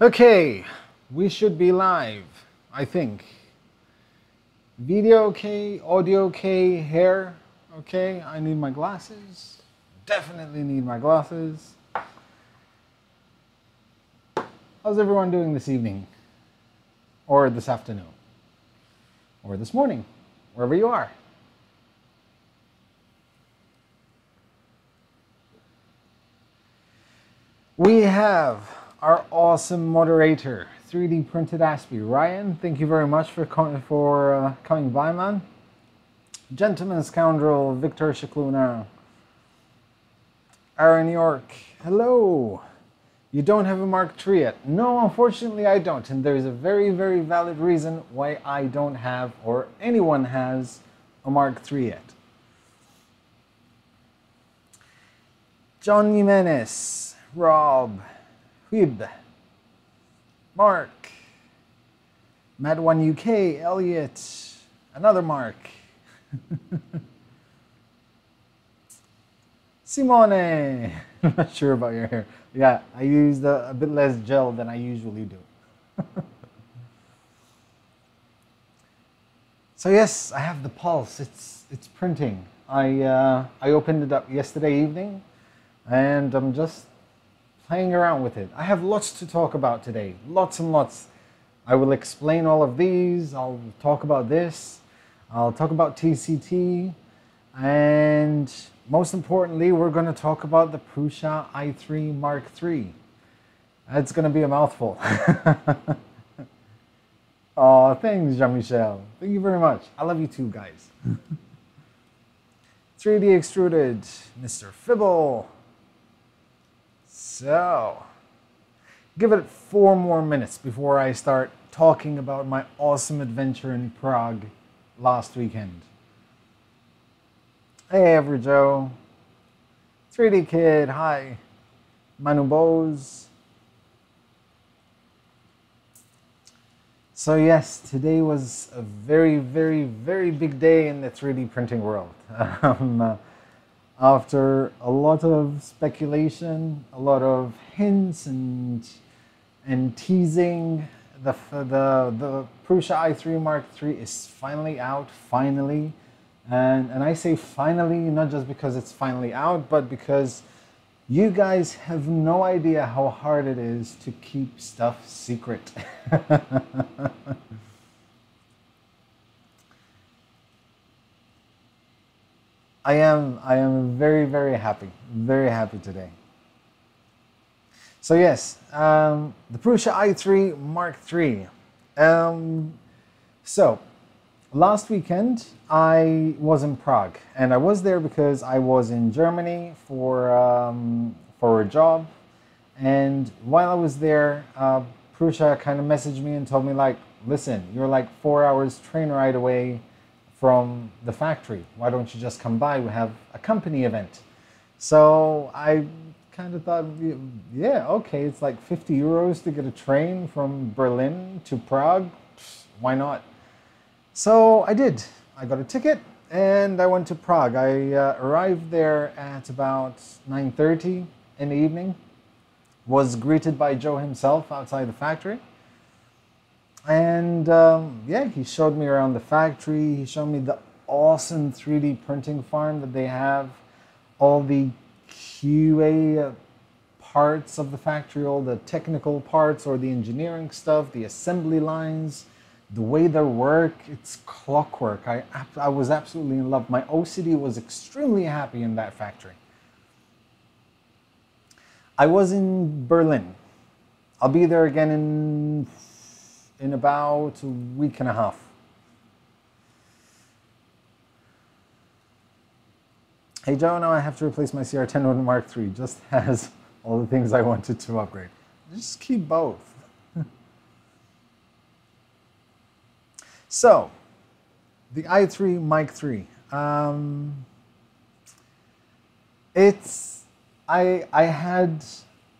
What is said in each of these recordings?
Okay, we should be live, I think. Video okay, audio okay, hair okay. I need my glasses. Definitely need my glasses. How's everyone doing this evening? Or this afternoon? Or this morning? Wherever you are. We have our awesome moderator, 3D Printed Aspie. Ryan, thank you very much for, co- for uh, coming by, man. Gentleman Scoundrel, Victor Scicluna. Aaron York, hello. You don't have a Mark III yet? No, unfortunately, I don't. And there's a very, very valid reason why I don't have, or anyone has, a Mark III yet. John Jimenez, Rob, Huib, Mark, Mad1 UK, Elliot, another Mark. Simone, I'm not sure about your hair. Yeah, I used a, a bit less gel than I usually do. so yes, I have the pulse. It's it's printing. I uh, I opened it up yesterday evening, and I'm just playing around with it. I have lots to talk about today. Lots and lots. I will explain all of these. I'll talk about this. I'll talk about TCT, and most importantly, we're going to talk about the Prusa i3 Mark III. That's going to be a mouthful. oh, thanks, Jean-Michel. Thank you very much. I love you too, guys. 3D extruded, Mr. Fibble. So, give it four more minutes before I start talking about my awesome adventure in Prague last weekend. Hey, Every Joe. 3D Kid, hi. Manu Bose. So, yes, today was a very, very, very big day in the 3D printing world. Um, uh, after a lot of speculation, a lot of hints and and teasing, the the the Prusa i3 Mark III is finally out. Finally, and and I say finally not just because it's finally out, but because you guys have no idea how hard it is to keep stuff secret. I am I am very very happy, very happy today. So yes, um, the Prusa i3 Mark III. Um, so last weekend I was in Prague, and I was there because I was in Germany for um, for a job. And while I was there, uh, Prusa kind of messaged me and told me like, "Listen, you're like four hours train ride away from the factory. Why don't you just come by? We have a company event." So I kind of thought, yeah, okay, it's like 50 euros to get a train from Berlin to Prague. Why not? So I did. I got a ticket and I went to Prague. I uh, arrived there at about 9:30 in the evening. Was greeted by Joe himself outside the factory. And um, yeah, he showed me around the factory. He showed me the awesome 3D printing farm that they have, all the QA parts of the factory, all the technical parts or the engineering stuff, the assembly lines, the way they work, it's clockwork. I, I was absolutely in love. My OCD was extremely happy in that factory. I was in Berlin. I'll be there again in, in about a week and a half. Hey Joe, now I have to replace my CR10 with Mark III. Just has all the things I wanted to upgrade. Just keep both. so, the i3 Mic 3. Um, it's I I had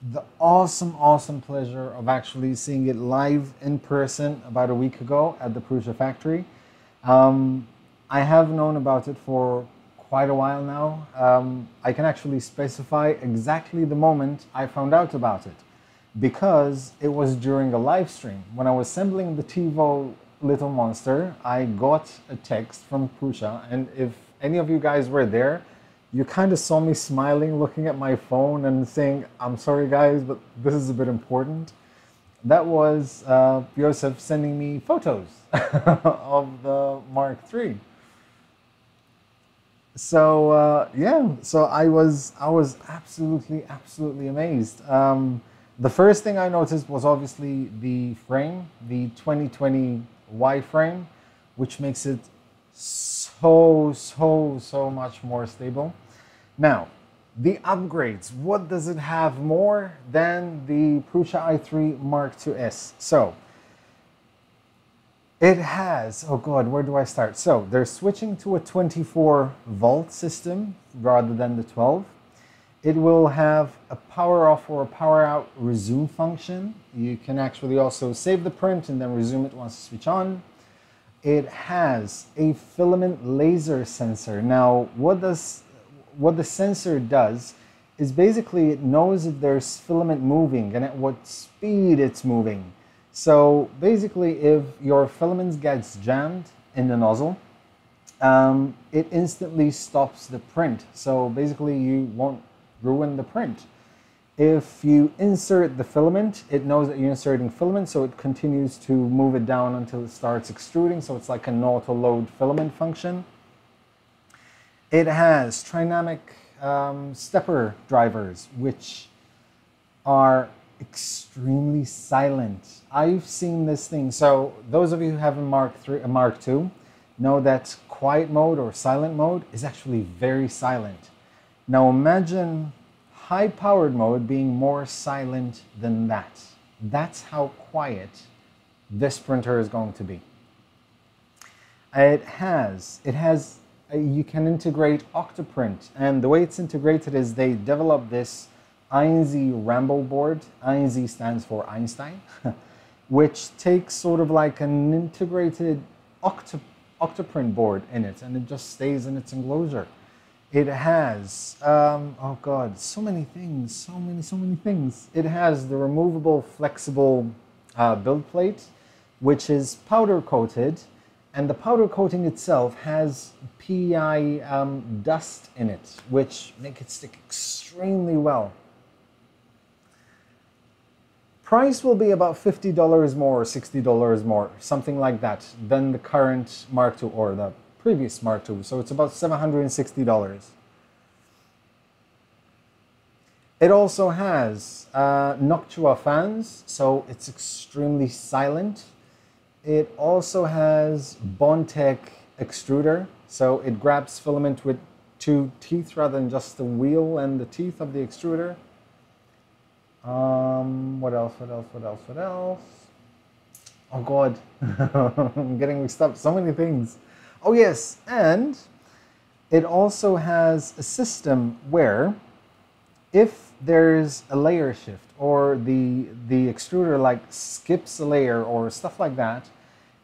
the awesome awesome pleasure of actually seeing it live in person about a week ago at the Prusa factory. Um, I have known about it for quite a while now. Um, I can actually specify exactly the moment I found out about it. because it was during a live stream. When I was assembling the Tevo Little Monster, I got a text from Prusa, and if any of you guys were there, you kind of saw me smiling, looking at my phone and saying, I'm sorry guys, but this is a bit important. That was uh, Josef sending me photos of the Mark III. So uh, yeah, so I was I was absolutely absolutely amazed. Um, the first thing I noticed was obviously the frame, the 2020 Y frame, which makes it so, so, so much more stable. Now, the upgrades, what does it have more than the Prusa i3 Mark IIs? So, it has, oh God, where do I start? So, they're switching to a 24 volt system rather than the 12. It will have a power off or a power out resume function. You can actually also save the print and then resume it once you switch on. It has a filament laser sensor. Now, what does what the sensor does is basically it knows if there's filament moving and at what speed it's moving. So basically, if your filament gets jammed in the nozzle, um, it instantly stops the print. So basically, you won't ruin the print. If you insert the filament, it knows that you're inserting filament, so it continues to move it down until it starts extruding. So it's like an auto-load filament function. It has trinamic um, stepper drivers, which are extremely silent. I've seen this thing. So those of you who have a Mark III, a Mark II, know that quiet mode or silent mode is actually very silent. Now imagine high powered mode being more silent than that. That's how quiet this printer is going to be. It has, it has, uh, you can integrate Octoprint and the way it's integrated is they develop this Einsy Rambo board. Einsy stands for Einstein, which takes sort of like an integrated Octo, Octoprint board in it and it just stays in its enclosure. It has, um, oh God, so many things, so many, so many things. It has the removable flexible uh, build plate, which is powder coated, and the powder coating itself has PI um, dust in it, which make it stick extremely well. Price will be about $50 more or $60 more, something like that, than the current Mark II or the previous Mark II. So it's about $760. It also has uh, Noctua fans, so it's extremely silent. It also has Bondtech extruder, so it grabs filament with two teeth rather than just the wheel and the teeth of the extruder. Um, what else? What else? What else? What else? Oh God, I'm getting mixed up. So many things. Oh yes, and it also has a system where if there's a layer shift or the the extruder like skips a layer or stuff like that,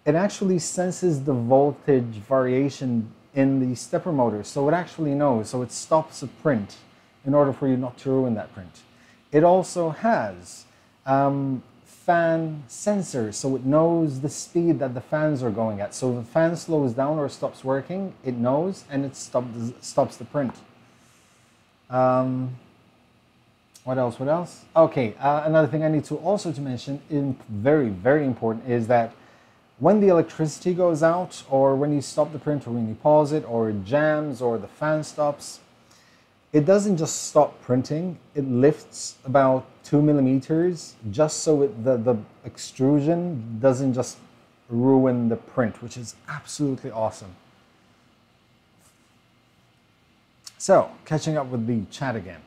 it actually senses the voltage variation in the stepper motor. So it actually knows, so it stops a print in order for you not to ruin that print. It also has um, fan sensor, so it knows the speed that the fans are going at. So if the fan slows down or stops working, it knows and it stops, stops the print. Um, what else, what else? Okay, uh, another thing I need to also to mention, in very, very important, is that when the electricity goes out or when you stop the print or when you pause it or it jams or the fan stops, it doesn't just stop printing, it lifts about two millimeters just so it, the, the extrusion doesn't just ruin the print, which is absolutely awesome. So, catching up with the chat again.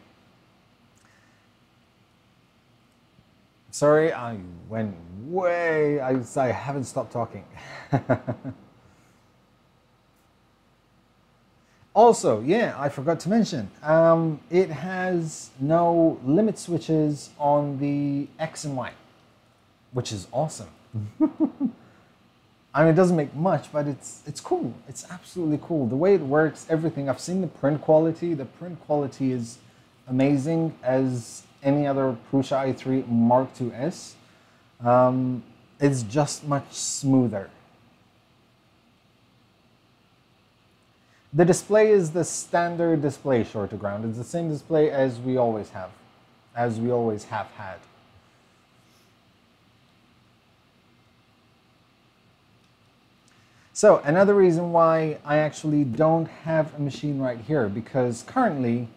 Sorry, I went way, I, I haven't stopped talking. Also, yeah, I forgot to mention, um, it has no limit switches on the X and Y, which is awesome. I mean, it doesn't make much, but it's it's cool. It's absolutely cool. The way it works, everything. I've seen the print quality. The print quality is amazing, as any other Prusa i3 Mark IIs. Um, it's just much smoother. The display is the standard display short to ground. It's the same display as we always have, as we always have had. So another reason why I actually don't have a machine right here, because currently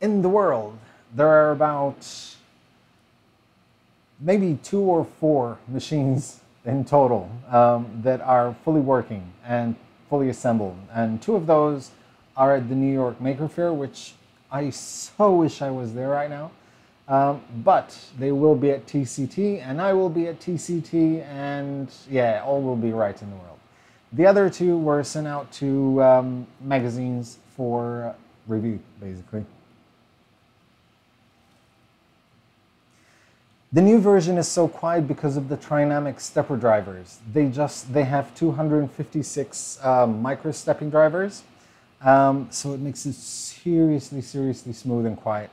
in the world, there are about maybe two or four machines in total um, that are fully working and fully assembled. And two of those are at the New York Maker Faire, which I so wish I was there right now. Um, but they will be at TCT, and I will be at TCT, and yeah, all will be right in the world. The other two were sent out to um, magazines for review, basically. The new version is so quiet because of the Trinamic stepper drivers. They just they have 256 um, micro stepping drivers, um, so it makes it seriously, seriously smooth and quiet.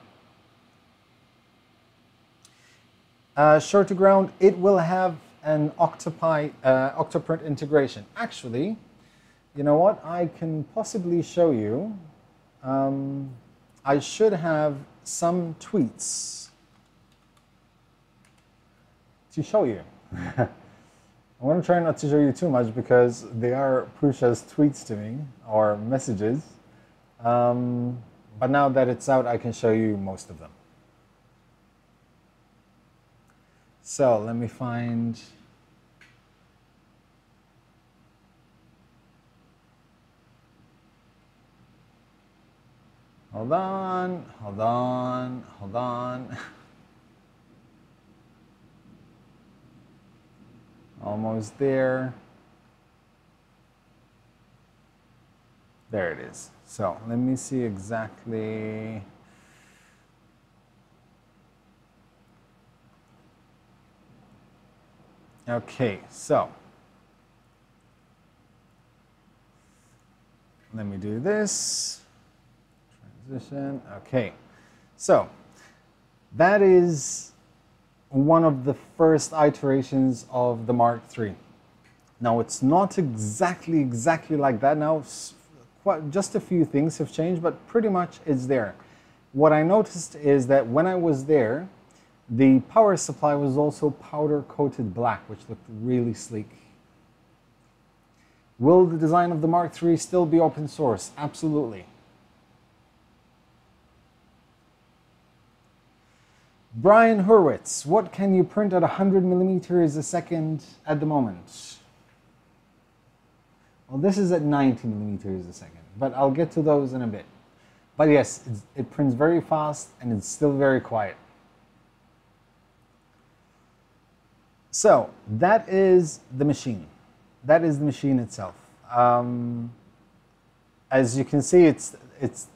Uh, short to ground, it will have an Octopi uh, Octoprint integration. Actually, you know what? I can possibly show you. Um, I should have some tweets to show you. I want to try not to show you too much because they are Prusa's tweets to me or messages. Um, but now that it's out, I can show you most of them. So let me find. Hold on, hold on, hold on. Almost there. There it is. So let me see exactly. Okay, so let me do this. Transition. Okay, so that is one of the first iterations of the Mark III. Now it's not exactly exactly like that now. Quite, just a few things have changed, but pretty much it's there. What I noticed is that when I was there, the power supply was also powder coated black, which looked really sleek. Will the design of the Mark III still be open source? Absolutely. Brian Hurwitz, what can you print at 100 millimeters a second at the moment? Well, this is at 90 millimeters a second, but I'll get to those in a bit. But yes, it prints very fast and it's still very quiet. So that is the machine. That is the machine itself. Um, as you can see, it's, it's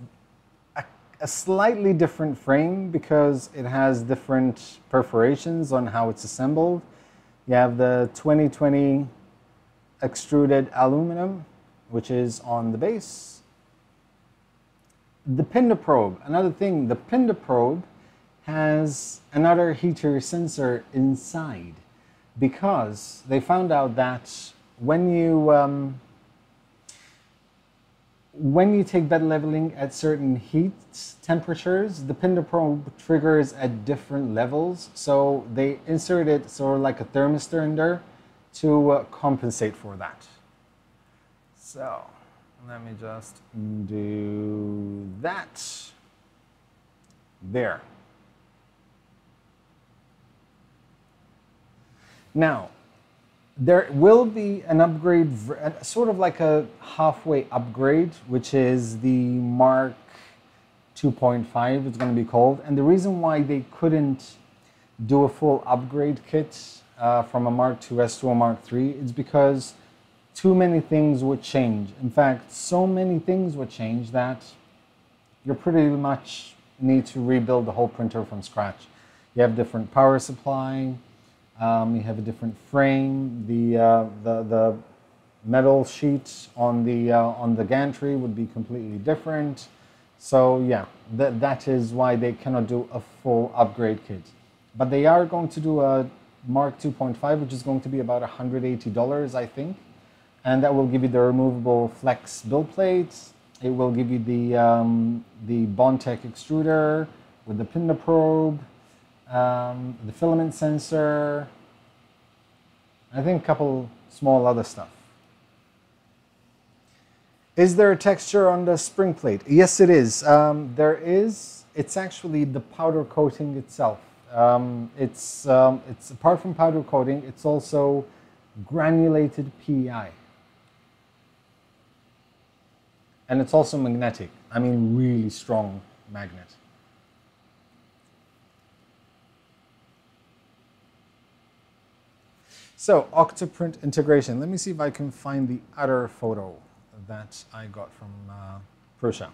a slightly different frame because it has different perforations on how it's assembled. You have the 2020 extruded aluminum, which is on the base. The Pinda probe, another thing, the Pinda probe has another heater sensor inside because they found out that when you um, when you take bed leveling at certain heat temperatures, the Pinda probe triggers at different levels. So they inserted sort of like a thermistor in there to uh, compensate for that. So let me just do that. There. Now, there will be an upgrade, sort of like a halfway upgrade, which is the Mark 2.5, it's going to be called. And the reason why they couldn't do a full upgrade kit uh, from a Mark IIs to a Mark 3 is because too many things would change. In fact, so many things would change that you pretty much need to rebuild the whole printer from scratch. You have different power supply, um, you have a different frame. The, uh, the, the metal sheets on the, uh, on the gantry would be completely different. So yeah, that, that is why they cannot do a full upgrade kit. But they are going to do a Mark 2.5, which is going to be about $180, I think. And that will give you the removable flex build plates. It will give you the, um, the Bondtech extruder with the Pinda probe, um, the filament sensor, I think a couple small other stuff. Is there a texture on the spring plate? Yes, it is. Um, there is. It's actually the powder coating itself. Um, it's, um, it's apart from powder coating, it's also granulated PEI. And it's also magnetic. I mean, really strong magnet. So Octoprint integration. Let me see if I can find the other photo that I got from uh, Prusa.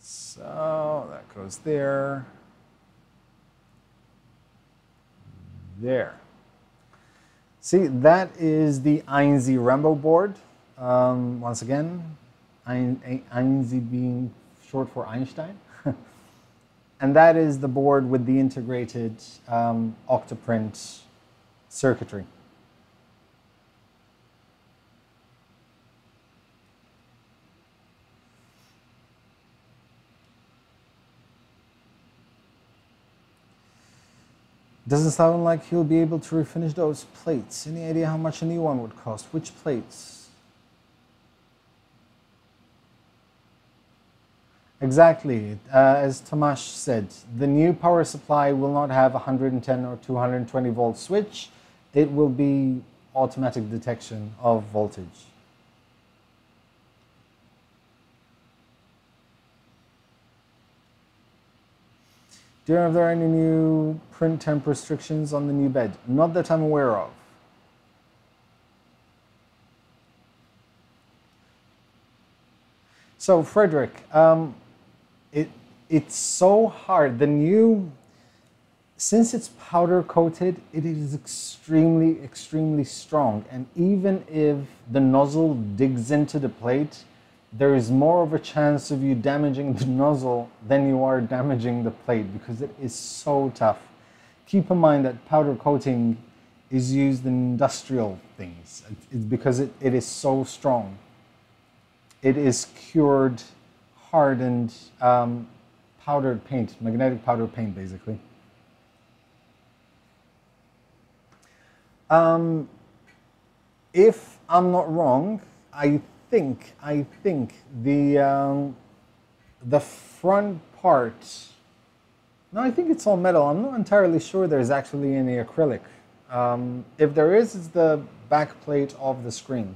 So that goes there. There. See, that is the Einsy Rambo board. Um, once again, Einsy being short for Einstein. And that is the board with the integrated um, Octoprint circuitry. Doesn't sound like he'll be able to refinish those plates. Any idea how much a new one would cost? Which plates? Exactly. Uh, as Tomasz said, the new power supply will not have 110 or 220 volt switch. It will be automatic detection of voltage. Do you know if there are any new print temp restrictions on the new bed? Not that I'm aware of. So, Frederick, um, it, it's so hard. The new, since it's powder coated, it is extremely, extremely strong. And even if the nozzle digs into the plate, there is more of a chance of you damaging the nozzle than you are damaging the plate because it is so tough. Keep in mind that powder coating is used in industrial things. It's because it, it is so strong. It is cured, hardened, um, powdered paint, magnetic powder paint basically. Um, if I'm not wrong, I think I think the um, the front part. No, I think it's all metal. I'm not entirely sure there's actually any acrylic. Um, if there is, it's the back plate of the screen.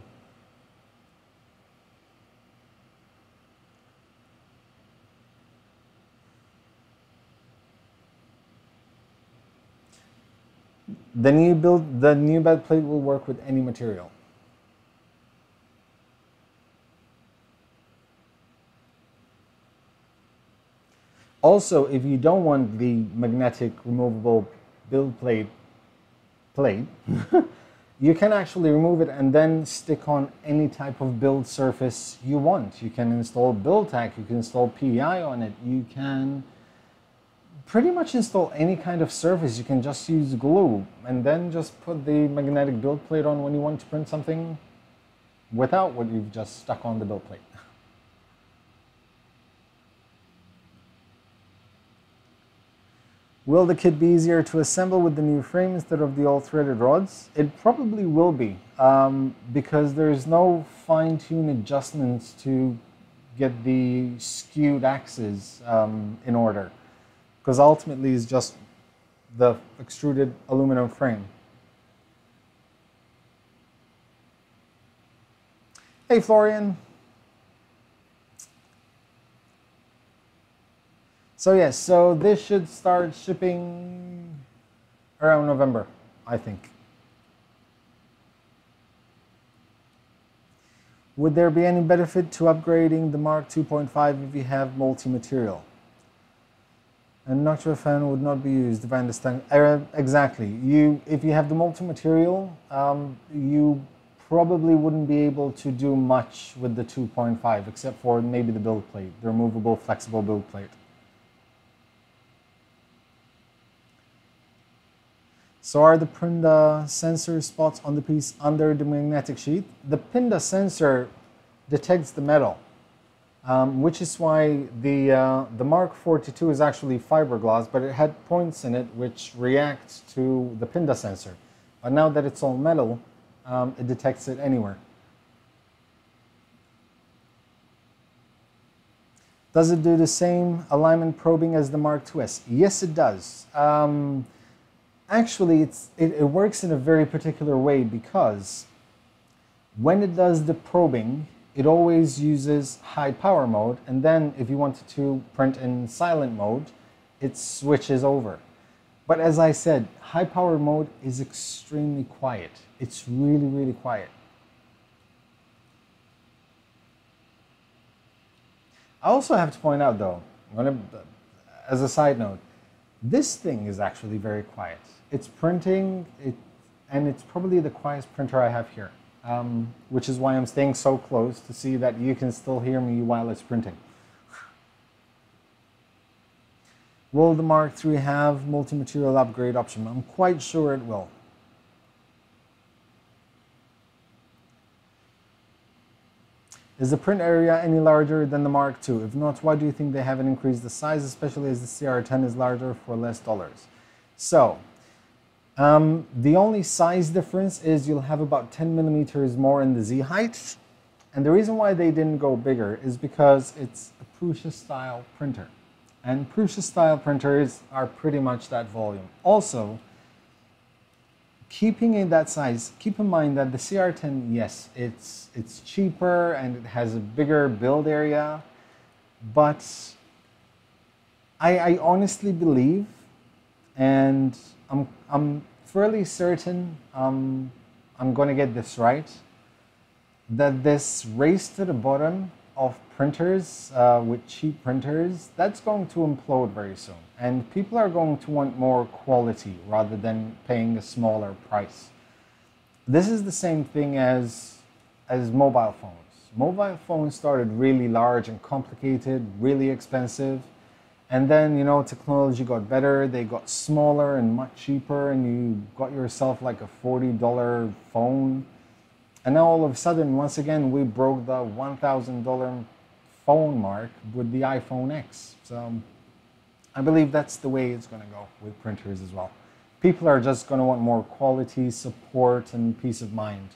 The new build, the new bed plate will work with any material. Also, if you don't want the magnetic removable build plate plate, you can actually remove it and then stick on any type of build surface you want. You can install Buildtack, you can install PEI on it, you can pretty much install any kind of surface. You can just use glue and then just put the magnetic build plate on when you want to print something without what you've just stuck on the build plate. Will the kit be easier to assemble with the new frame instead of the all threaded rods? It probably will be um, because there's no fine-tune adjustments to get the skewed axes um, in order because ultimately it's just the extruded aluminum frame. Hey Florian. So yes, so this should start shipping around November, I think. Would there be any benefit to upgrading the Mark 2.5 if you have multi-material? A nocturnal fan would not be used if I understand. Uh, exactly. You, if you have the multi-material, um, you probably wouldn't be able to do much with the 2.5 except for maybe the build plate, the removable flexible build plate. So are the Pinda sensor spots on the piece under the magnetic sheet? The Pinda sensor detects the metal, um, which is why the, uh, the Mark 42 is actually fiberglass, but it had points in it which react to the Pinda sensor. But now that it's all metal, um, it detects it anywhere. Does it do the same alignment probing as the Mark IIs? Yes, it does. Um, actually it's, it, it works in a very particular way because when it does the probing, it always uses high power mode. And then if you wanted to print in silent mode, it switches over. But as I said, high power mode is extremely quiet. It's really, really quiet. I also have to point out though, as a side note, this thing is actually very quiet it's printing, it, and it's probably the quietest printer I have here, um, which is why I'm staying so close to see that you can still hear me while it's printing. Will the Mark III have multi-material upgrade option? I'm quite sure it will. Is the print area any larger than the Mark II? If not, why do you think they haven't increased the size, especially as the CR10 is larger for less dollars? So, um, the only size difference is you'll have about 10 millimeters more in the Z height. And the reason why they didn't go bigger is because it's a Prusa style printer. And Prusa style printers are pretty much that volume. Also, keeping it that size, keep in mind that the CR10, yes, it's, it's cheaper and it has a bigger build area, but I, I honestly believe, and I'm, I'm fairly certain um, I'm going to get this right, that this race to the bottom of printers uh, with cheap printers, that's going to implode very soon. And people are going to want more quality rather than paying a smaller price. This is the same thing as, as mobile phones. Mobile phones started really large and complicated, really expensive and then, you know, technology got better, they got smaller and much cheaper, and you got yourself like a $40 phone. And now all of a sudden, once again, we broke the $1,000 phone mark with the iPhone X. So I believe that's the way it's going to go with printers as well. People are just going to want more quality, support, and peace of mind.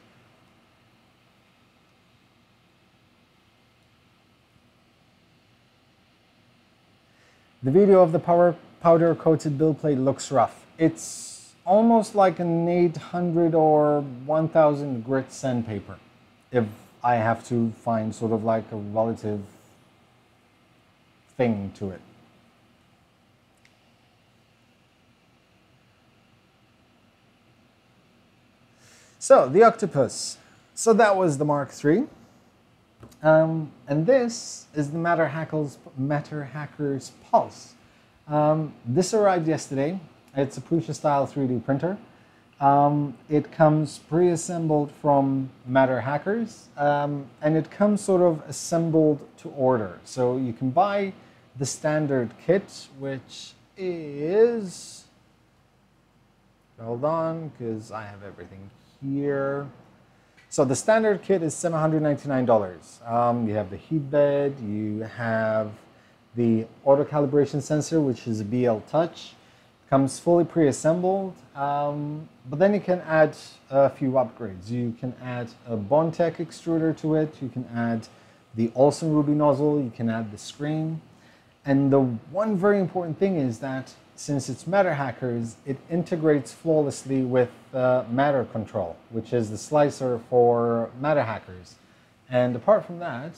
The video of the power powder coated build plate looks rough. It's almost like an 800 or 1000 grit sandpaper if I have to find sort of like a relative thing to it. So the octopus. So that was the Mark III. Um, and this is the Matter Hackers, Matter Hackers Pulse. Um, this arrived yesterday. It's a Prusa style 3D printer. Um, it comes pre-assembled from Matter Hackers, um, and it comes sort of assembled to order. So you can buy the standard kit, which is, hold on, because I have everything here. So the standard kit is $799. Um, you have the heat bed, you have the auto calibration sensor, which is a BL Touch. Comes fully pre-assembled, um, but then you can add a few upgrades. You can add a Bondtech extruder to it, you can add the Olsson Ruby nozzle, you can add the screen. And the one very important thing is that since it's Matter Hackers, it integrates flawlessly with uh, Matter Control, which is the slicer for Matter Hackers. And apart from that,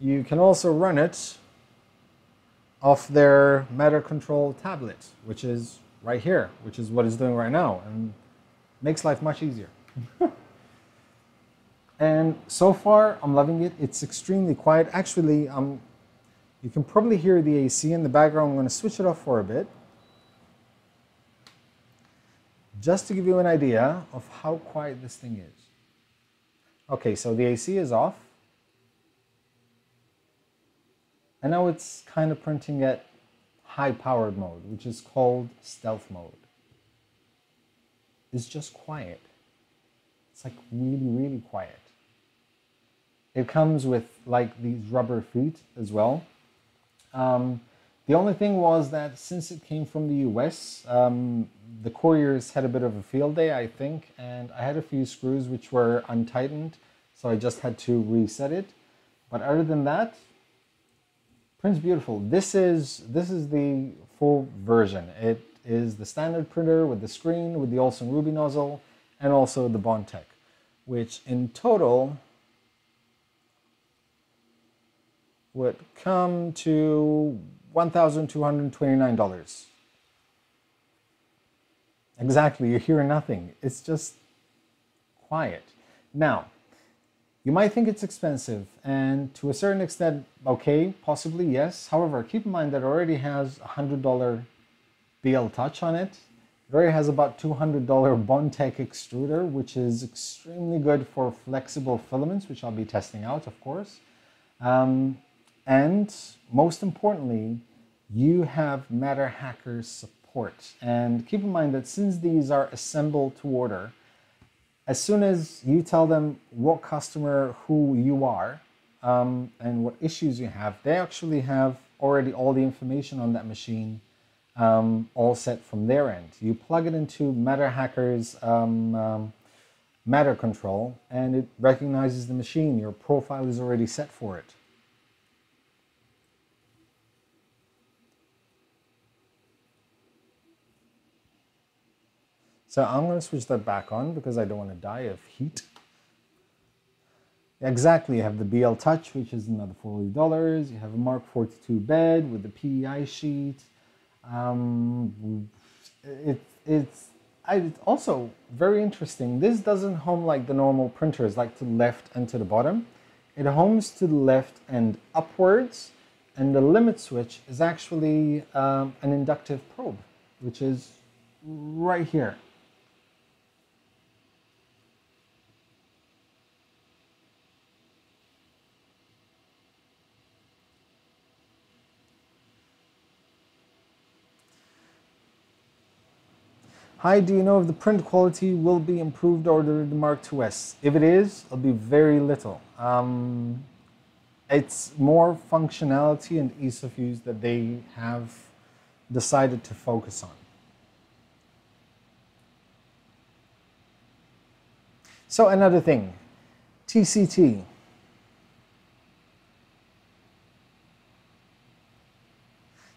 you can also run it off their Matter Control tablet, which is right here, which is what it's doing right now, and makes life much easier. and so far, I'm loving it. It's extremely quiet. Actually, I'm you can probably hear the AC in the background. I'm going to switch it off for a bit. just to give you an idea of how quiet this thing is. Okay, so the AC is off. And now it's kind of printing at high powered mode, which is called stealth mode. It's just quiet. It's like really, really quiet. It comes with like these rubber feet as well. Um, the only thing was that since it came from the US, um, the couriers had a bit of a field day, I think, and I had a few screws which were untightened, so I just had to reset it. But other than that, prints beautiful. This is this is the full version. It is the standard printer with the screen, with the Olsson Ruby nozzle, and also the Bondtech, which in total would come to $1,229. Exactly, you hear nothing. It's just quiet. Now, you might think it's expensive, and to a certain extent, okay, possibly yes. However, keep in mind that it already has a $100 BL Touch on it. It already has about $200 Bondtech extruder, which is extremely good for flexible filaments, which I'll be testing out, of course. Um, and most importantly, you have Matter MatterHacker support. And keep in mind that since these are assembled to order, as soon as you tell them what customer, who you are, um, and what issues you have, they actually have already all the information on that machine um, all set from their end. You plug it into MatterHacker's um, um, Matter Control, and it recognizes the machine. Your profile is already set for it. So I'm going to switch that back on because I don't want to die of heat. Exactly, you have the BL Touch, which is another $40. You have a Mark 42 bed with the PEI sheet. Um, it, it's, it's also very interesting. This doesn't home like the normal printers, like to the left and to the bottom. It homes to the left and upwards, and the limit switch is actually um, an inductive probe, which is right here. Hi, do you know if the print quality will be improved over the Mark IIs? If it is, it'll be very little. Um, it's more functionality and ease of use that they have decided to focus on. So another thing, TCT.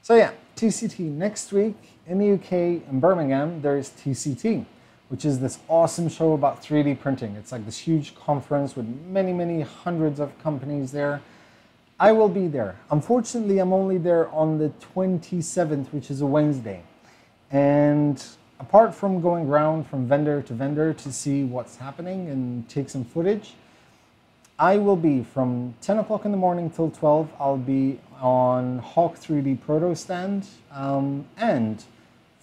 So yeah, TCT next week in the UK in Birmingham. There's TCT, which is this awesome show about 3D printing. It's like this huge conference with many, many hundreds of companies there. I will be there. Unfortunately, I'm only there on the 27th, which is a Wednesday. And apart from going around from vendor to vendor to see what's happening and take some footage, I will be from 10 o'clock in the morning till 12. I'll be on Hawk 3D Proto stand. Um, and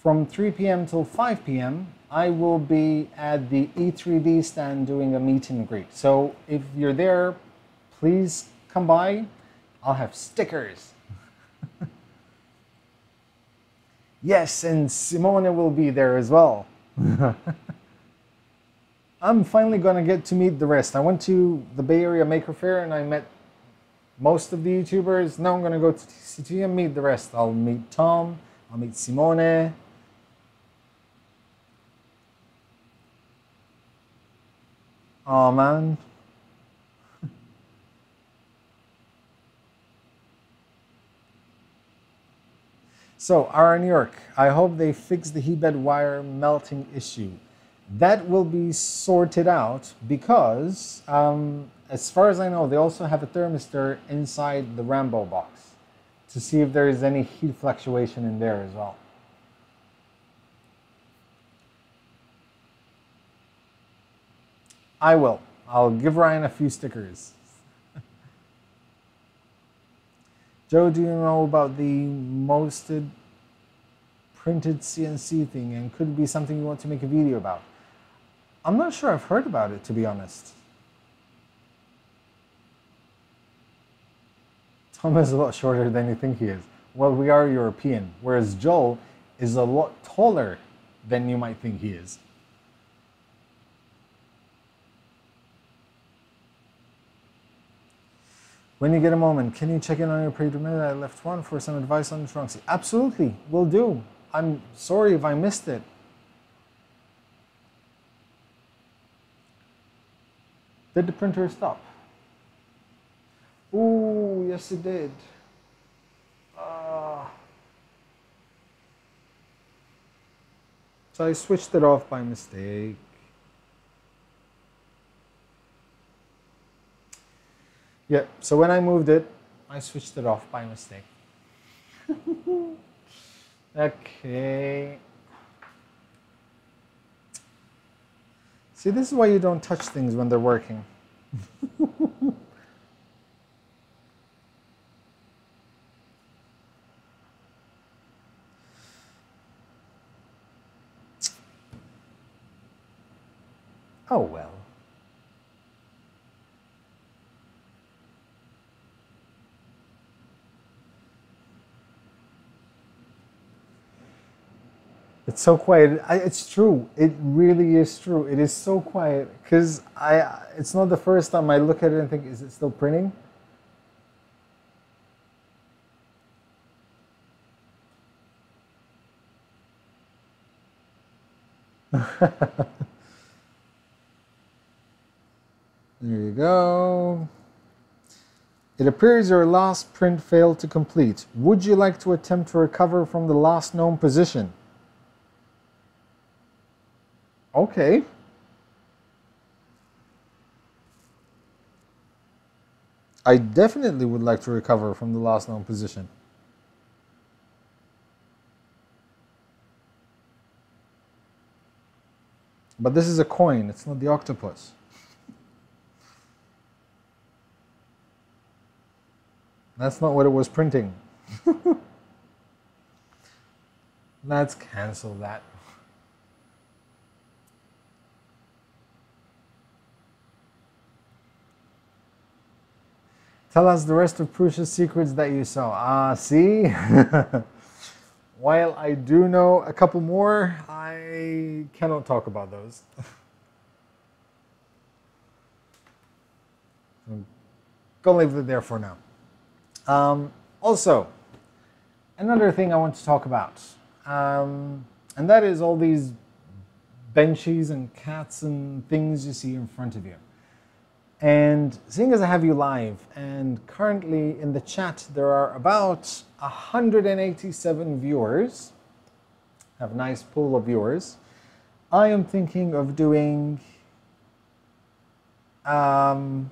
from 3 p.m. till 5 p.m., I will be at the E3D stand doing a meet and greet. So if you're there, please come by. I'll have stickers. yes, and Simone will be there as well. I'm finally going to get to meet the rest. I went to the Bay Area Maker Faire and I met most of the YouTubers. Now I'm going to go to TCT and meet the rest. I'll meet Tom, I'll meet Simone. Oh man. So, RR New York, I hope they fix the heat bed wire melting issue that will be sorted out because, um, as far as I know, they also have a thermistor inside the Rambo box to see if there is any heat fluctuation in there as well. I will. I'll give Ryan a few stickers. Joe, do you know about the Mostly printed CNC thing and could it be something you want to make a video about? I'm not sure I've heard about it, to be honest. Thomas is a lot shorter than you think he is. Well, we are European, whereas Joel is a lot taller than you might think he is. When you get a moment, can you check in on your pre-minute? I left one for some advice on the trunks. Absolutely, will do. I'm sorry if I missed it. Did the printer stop? Ooh, yes it did. Uh, so I switched it off by mistake. Yeah, so when I moved it, I switched it off by mistake. okay. See, this is why you don't touch things when they're working. oh well. It's so quiet. I, it's true. It really is true. It is so quiet because I. It's not the first time I look at it and think, is it still printing? there you go. It appears your last print failed to complete. Would you like to attempt to recover from the last known position? Okay. I definitely would like to recover from the last known position. But this is a coin, it's not the octopus. That's not what it was printing. Let's cancel that. Tell us the rest of Prusa's secrets that you saw. Ah, uh, see? While I do know a couple more, I cannot talk about those. I'm gonna leave it there for now. Um, also, another thing I want to talk about, um, and that is all these benches and cats and things you see in front of you. And seeing as I have you live, and currently in the chat there are about 187 viewers, have a nice pool of viewers, I am thinking of doing um,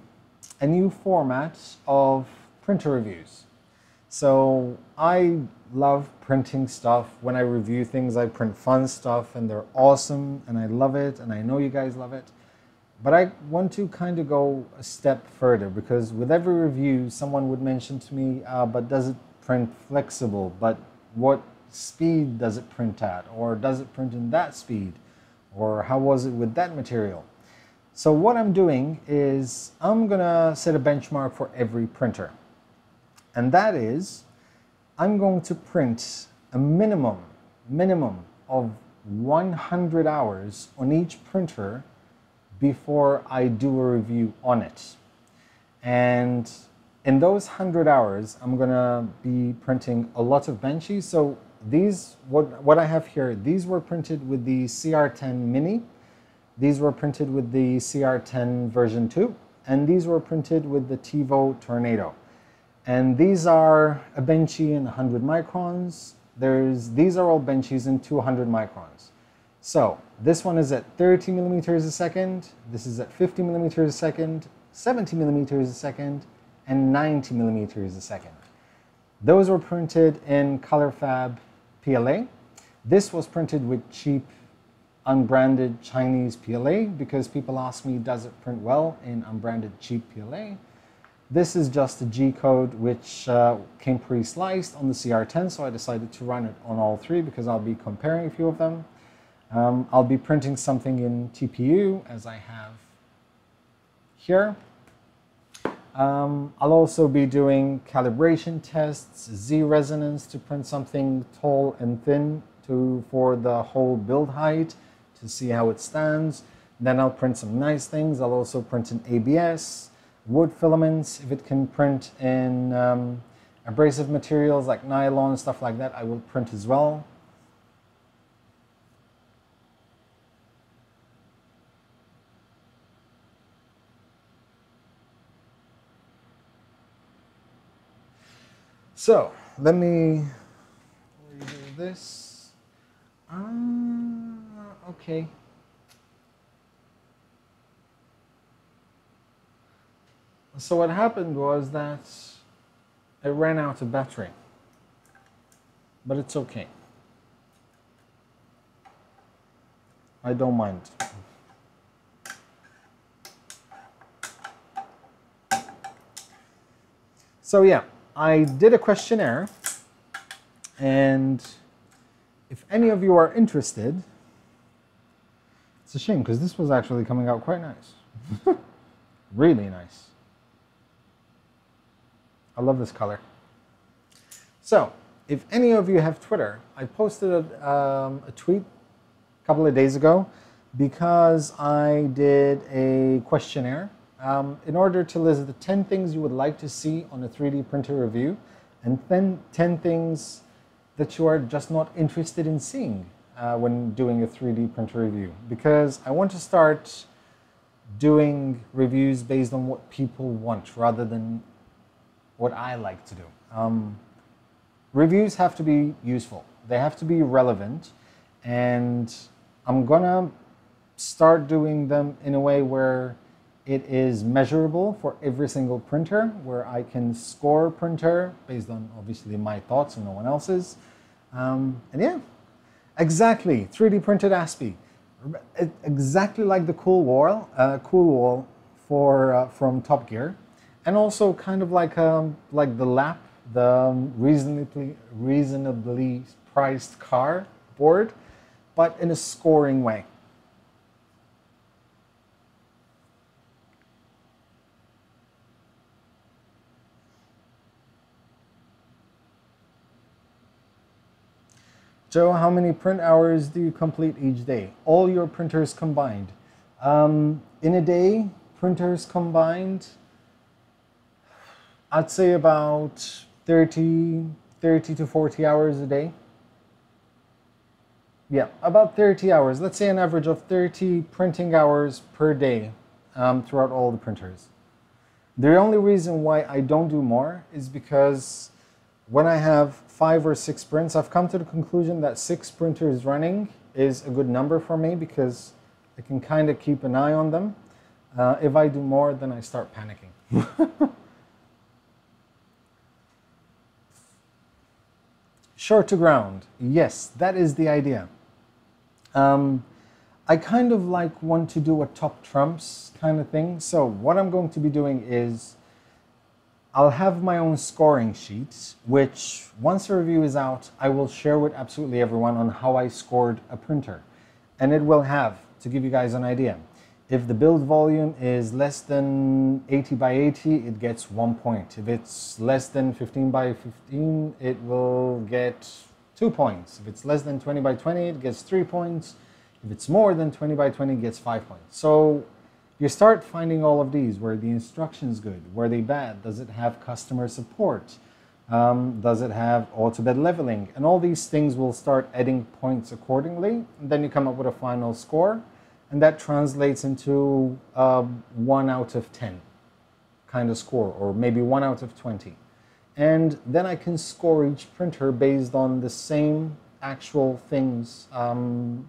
a new format of printer reviews. So I love printing stuff. When I review things, I print fun stuff and they're awesome and I love it and I know you guys love it. But I want to kind of go a step further because with every review, someone would mention to me, uh, but does it print flexible? But what speed does it print at? Or does it print in that speed? Or how was it with that material? So what I'm doing is I'm gonna set a benchmark for every printer. And that is, I'm going to print a minimum, minimum of 100 hours on each printer before I do a review on it. And in those 100 hours, I'm gonna be printing a lot of benchies. So these, what, what I have here, these were printed with the CR10 Mini. These were printed with the CR10 version 2. And these were printed with the Tevo Tornado. And these are a benchy in 100 microns. There's, these are all benchies in 200 microns. So this one is at 30 millimeters a second, this is at 50 millimeters a second, 70 millimeters a second, and 90 millimeters a second. Those were printed in ColorFabb PLA. This was printed with cheap, unbranded Chinese PLA because people ask me, does it print well in unbranded cheap PLA? This is just a G code which uh, came pre-sliced on the CR10, so I decided to run it on all three because I'll be comparing a few of them. Um, I'll be printing something in TPU as I have here. Um, I'll also be doing calibration tests, Z resonance to print something tall and thin to for the whole build height to see how it stands. Then I'll print some nice things. I'll also print an ABS, wood filaments, if it can print in um, abrasive materials like nylon, stuff like that, I will print as well. So let me redo this. Uh, okay. So what happened was that it ran out of battery, but it's okay. I don't mind. So yeah, I did a questionnaire, and if any of you are interested, it's a shame because this was actually coming out quite nice. really nice. I love this color. So, if any of you have Twitter, I posted a, um, a tweet a couple of days ago because I did a questionnaire um, in order to list the 10 things you would like to see on a 3D printer review and then 10 things that you are just not interested in seeing uh, when doing a 3D printer review because I want to start doing reviews based on what people want rather than what I like to do. Um, reviews have to be useful, they have to be relevant, and I'm gonna start doing them in a way where it is measurable for every single printer, where I can score printer based on obviously my thoughts and no one else's. Um, and yeah, exactly, 3D printed ASPIE. Exactly like the cool wall, uh, cool wall for, uh, from Top Gear and also kind of like um, like the lap, the um, reasonably reasonably priced car board, but in a scoring way. Joe, how many print hours do you complete each day? All your printers combined. Um, in a day, printers combined, I'd say about 30, 30 to 40 hours a day. Yeah, about 30 hours. Let's say an average of 30 printing hours per day um, throughout all the printers. The only reason why I don't do more is because when I have five or six prints, I've come to the conclusion that six printers running is a good number for me because I can kind of keep an eye on them. Uh, if I do more, then I start panicking. Short to ground. Yes, that is the idea. Um, I kind of like want to do a top trumps kind of thing. So what I'm going to be doing is I'll have my own scoring sheet, which once the review is out, I will share with absolutely everyone on how I scored a printer. And it will have, to give you guys an idea, if the build volume is less than 80 by 80, it gets one point. If it's less than 15 by 15, it will get two points. If it's less than 20 by 20, it gets three points. If it's more than 20 by 20, it gets five points. So you start finding all of these. Where the instructions good? Were they bad? Does it have customer support? Um, does it have auto bed leveling? And all these things will start adding points accordingly. And then you come up with a final score and that translates into uh, 1 out of 10 kind of score, or maybe 1 out of 20. And then I can score each printer based on the same actual things um,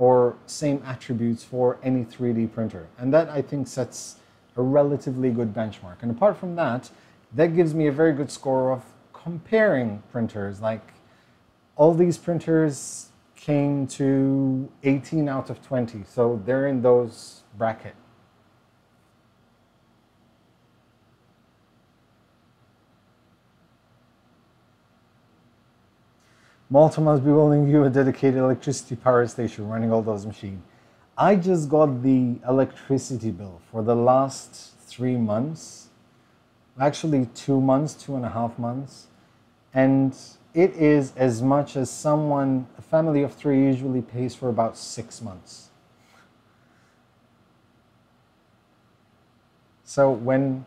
or same attributes for any 3D printer. And that I think sets a relatively good benchmark. And apart from that, that gives me a very good score of comparing printers. Like all these printers came to 18 out of 20. So they're in those bracket. Malta must be building you a dedicated electricity power station running all those machines. I just got the electricity bill for the last three months, actually two months, two and a half months, and it is as much as someone, a family of three usually pays for about six months. So when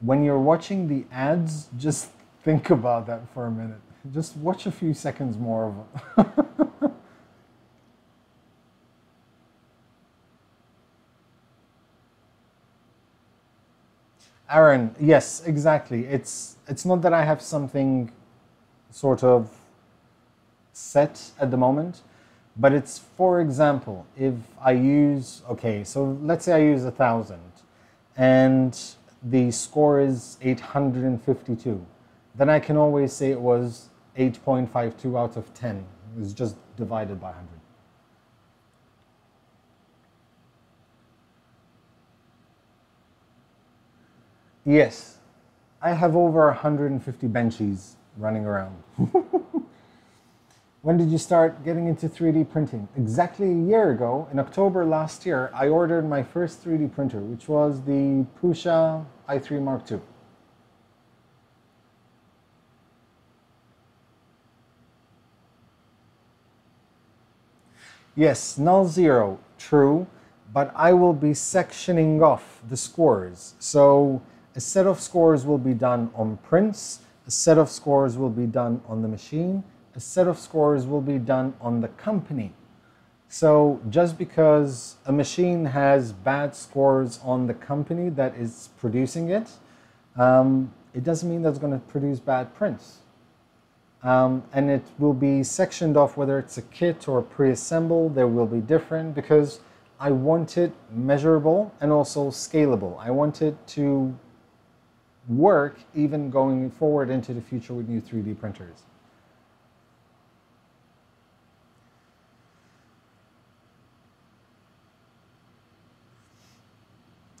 when you're watching the ads, just think about that for a minute. Just watch a few seconds more of them. Aaron, yes, exactly. It's it's not that I have something sort of set at the moment, but it's for example, if I use okay, so let's say I use a thousand and the score is 852, then I can always say it was 8.52 out of 10. It's just divided by 100. Yes, I have over 150 benchies running around. when did you start getting into 3D printing? Exactly a year ago, in October last year, I ordered my first 3D printer, which was the Prusa i3 Mark II. Yes, null zero, true, but I will be sectioning off the scores. So a set of scores will be done on prints, a set of scores will be done on the machine, a set of scores will be done on the company. So just because a machine has bad scores on the company that is producing it, um, it doesn't mean that's going to produce bad prints. Um, and it will be sectioned off whether it's a kit or pre-assembled. There will be different because I want it measurable and also scalable. I want it to work even going forward into the future with new 3D printers.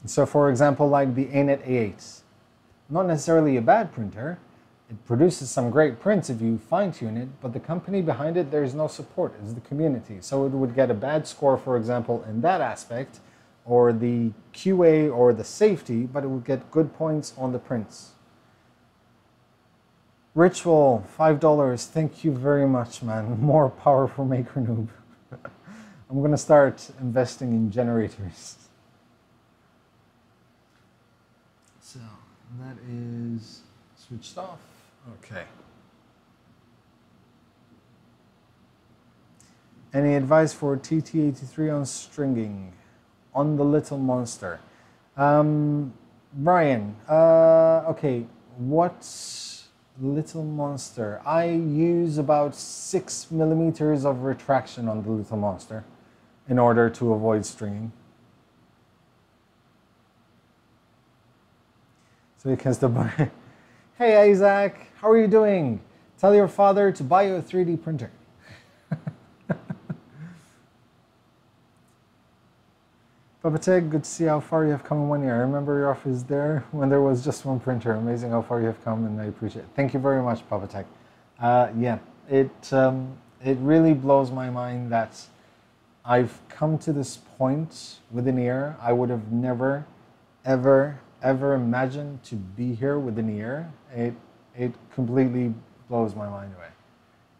So for example, like the ANET A8, not necessarily a bad printer, it produces some great prints if you fine tune it, but the company behind it, there's no support. It's the community. So it would get a bad score, for example, in that aspect, or the QA or the safety, but it would get good points on the prints. Ritual, $5. Thank you very much, man. More power for Maker Noob. I'm going to start investing in generators. So that is switched off. Okay. Any advice for TT83 on stringing on the little monster? Um, Brian, uh, okay, what little monster? I use about six millimeters of retraction on the little monster in order to avoid stringing. So because the Hey Isaac, how are you doing? Tell your father to buy you a 3D printer. Papa Teg, good to see how far you have come in one year. I remember your office there when there was just one printer. Amazing how far you have come, and I appreciate it. Thank you very much, Papa Tech. Uh, yeah, it um, it really blows my mind that I've come to this point within a year. I would have never, ever, ever imagined to be here within a year it it completely blows my mind away.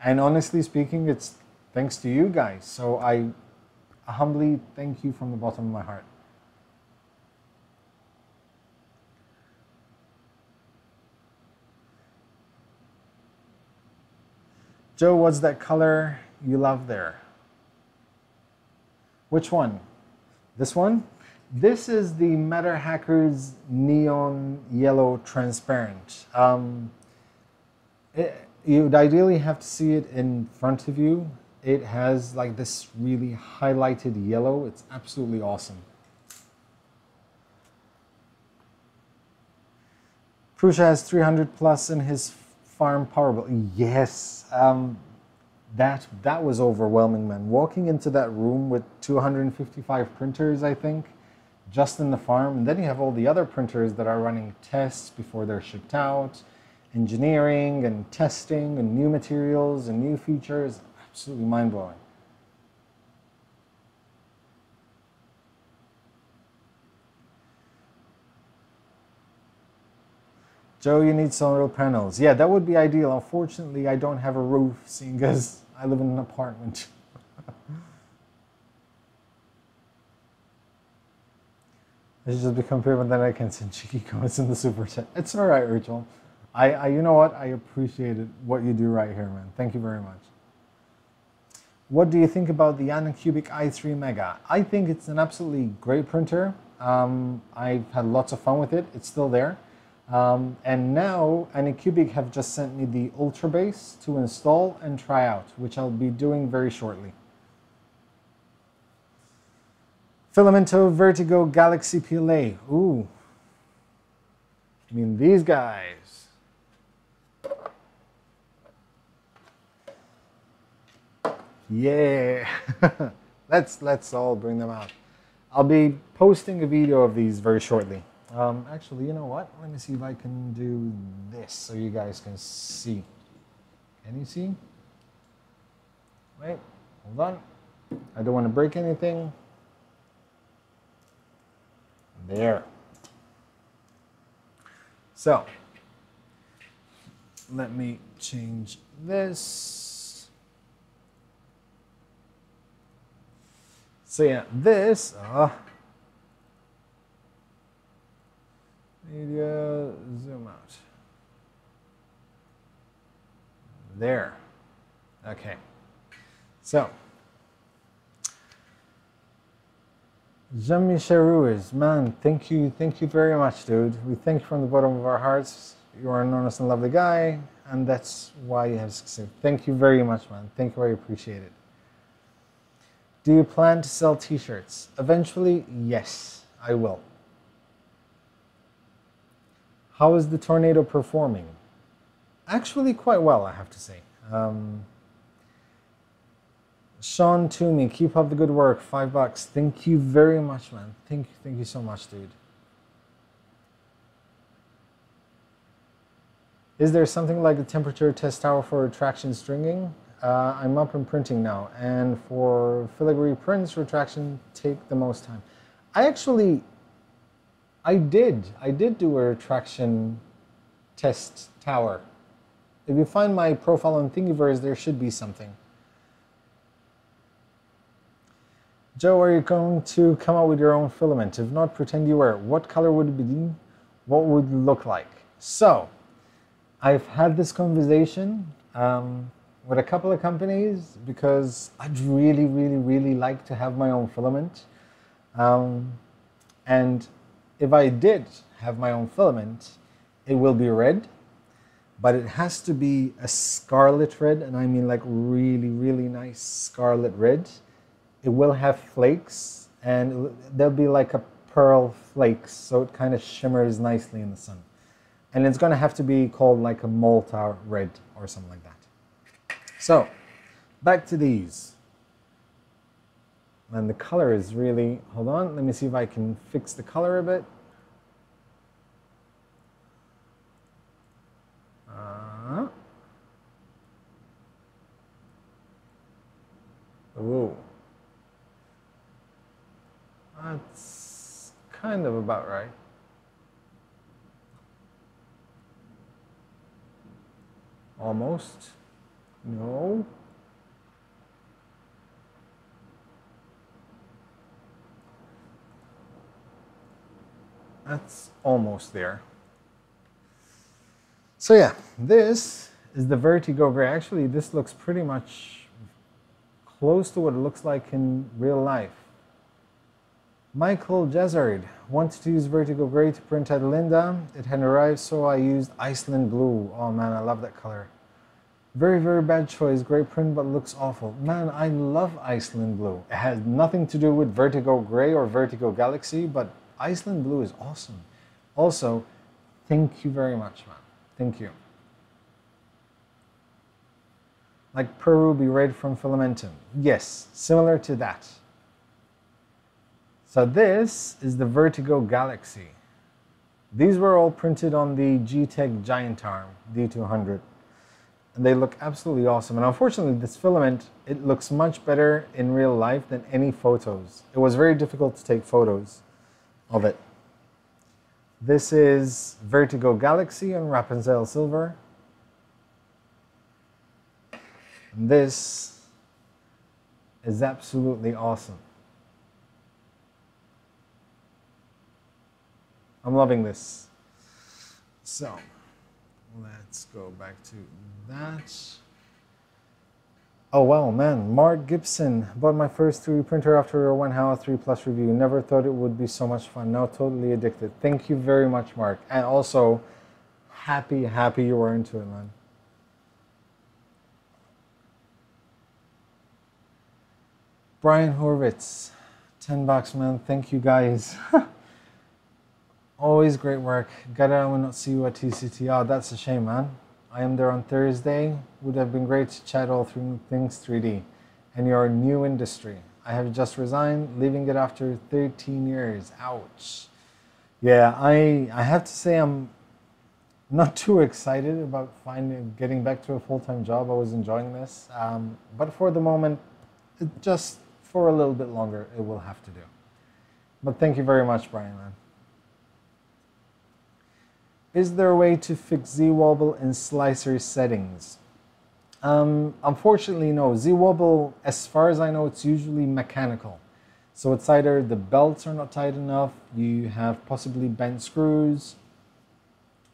And honestly speaking, it's thanks to you guys. So I humbly thank you from the bottom of my heart. Joe, what's that color you love there? Which one? This one? This is the MatterHackers Neon Yellow Transparent. Um, it, you'd ideally have to see it in front of you. It has like this really highlighted yellow. It's absolutely awesome. Prusa has 300 plus in his farm power bill. Yes, um, that that was overwhelming, man. Walking into that room with 255 printers, I think, just in the farm. And then you have all the other printers that are running tests before they're shipped out. engineering and testing and new materials and new features. Absolutely mind blowing. Joe, you need solar panels. Yeah, that would be ideal. Unfortunately, I don't have a roof, seeing as I live in an apartment. I should just become famous, then I can send cheeky comments in the super chat. It's all right, Rachel. I, I, you know what? I appreciate it, what you do right here, man. Thank you very much. What do you think about the Anycubic i3 Mega? I think it's an absolutely great printer. Um, I've had lots of fun with it. It's still there. Um, and now Anycubic have just sent me the Ultra Base to install and try out, which I'll be doing very shortly. Filamento Vertigo Galaxy PLA. Ooh. I mean, these guys. Yeah. let's, let's all bring them out. I'll be posting a video of these very shortly. Um, actually, you know what? Let me see if I can do this so you guys can see. Can you see? Wait, hold on. I don't want to break anything. There. So, let me change this. So yeah, this, uh, Media, zoom out. There. Okay. So, Jean-Michel Ruiz, man, thank you, thank you very much, dude. We thank you from the bottom of our hearts. You are an honest and lovely guy, and that's why you have succeeded. Thank you very much, man. Thank you, I appreciate it. Do you plan to sell t-shirts? Eventually, yes, I will. How is the tornado performing? Actually, quite well, I have to say. Um, Sean Toomey, keep up the good work. Five bucks. Thank you very much, man. Thank you, thank you so much, dude. Is there something like a temperature test tower for retraction stringing? Uh, I'm up in printing now, and for filigree prints, retraction take the most time. I actually I did. I did do a retraction test tower. If you find my profile on Thingiverse, there should be something. Joe, are you going to come out with your own filament? If not, pretend you were. What color would it be? What would it look like? So, I've had this conversation um, with a couple of companies because I'd really, really, really like to have my own filament. Um, and if I did have my own filament, it will be red, but it has to be a scarlet red, and I mean like really, really nice scarlet red. It will have flakes, and there'll be like a pearl flakes, so it kind of shimmers nicely in the sun. And it's going to have to be called like a Malta red or something like that. So, back to these. And the color is really, hold on, let me see if I can fix the color a bit. Uh, oh, that's kind of about right. Almost. No. That's almost there. So yeah, this is the Vertigo Gray. Actually, this looks pretty much close to what it looks like in real life. Michael Jezard wanted to use Vertigo Gray to print at Linda. It hadn't arrived, so I used Iceland Blue. Oh man, I love that color. Very, very bad choice. Great print, but looks awful. Man, I love Iceland Blue. It has nothing to do with Vertigo Gray or Vertigo Galaxy, but Iceland Blue is awesome. Also, thank you very much, man. Thank you. Like Peru be red from Fillamentum. Yes, similar to that. So this is the Vertigo Galaxy. These were all printed on the Geeetech Giant Arm D200 and they look absolutely awesome. And unfortunately, this filament, it looks much better in real life than any photos. It was very difficult to take photos of it. This is Vertigo Galaxy on Rapunzel Silver. And this is absolutely awesome. I'm loving this. So, let's go back to that. Oh wow, man, Mark Gibson bought my first 3D printer after a one hour 3 plus review. Never thought it would be so much fun. Now totally addicted. Thank you very much, Mark. And also, happy, happy you were into it, man. Brian Horvitz, 10 bucks, man. Thank you guys. Always great work. I will not see you at TCT. Oh, that's a shame, man. I am there on Thursday. Would have been great to chat all through things 3D and your new industry. I have just resigned, leaving it after 13 years. Ouch. Yeah, I I have to say I'm not too excited about finding getting back to a full-time job. I was enjoying this, um, but for the moment, just for a little bit longer, it will have to do. But thank you very much, Brian. Man. Is there a way to fix Z-Wobble in slicer settings? Um, unfortunately, no. Z-Wobble, as far as I know, it's usually mechanical. So it's either the belts are not tight enough, you have possibly bent screws,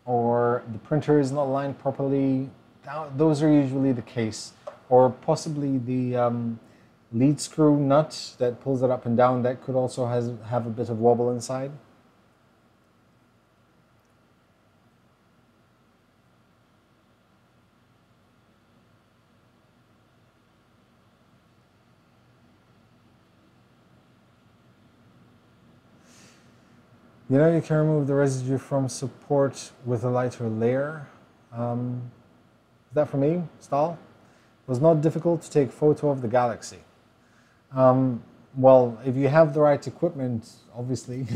or the printer is not aligned properly. Those are usually the case. Or possibly the um, lead screw nut that pulls it up and down, that could also has, have a bit of wobble inside. You know you can remove the residue from support with a lighter layer. Um, is that for me, Stahl? It was not difficult to take photo of the galaxy. Um, well, if you have the right equipment, obviously.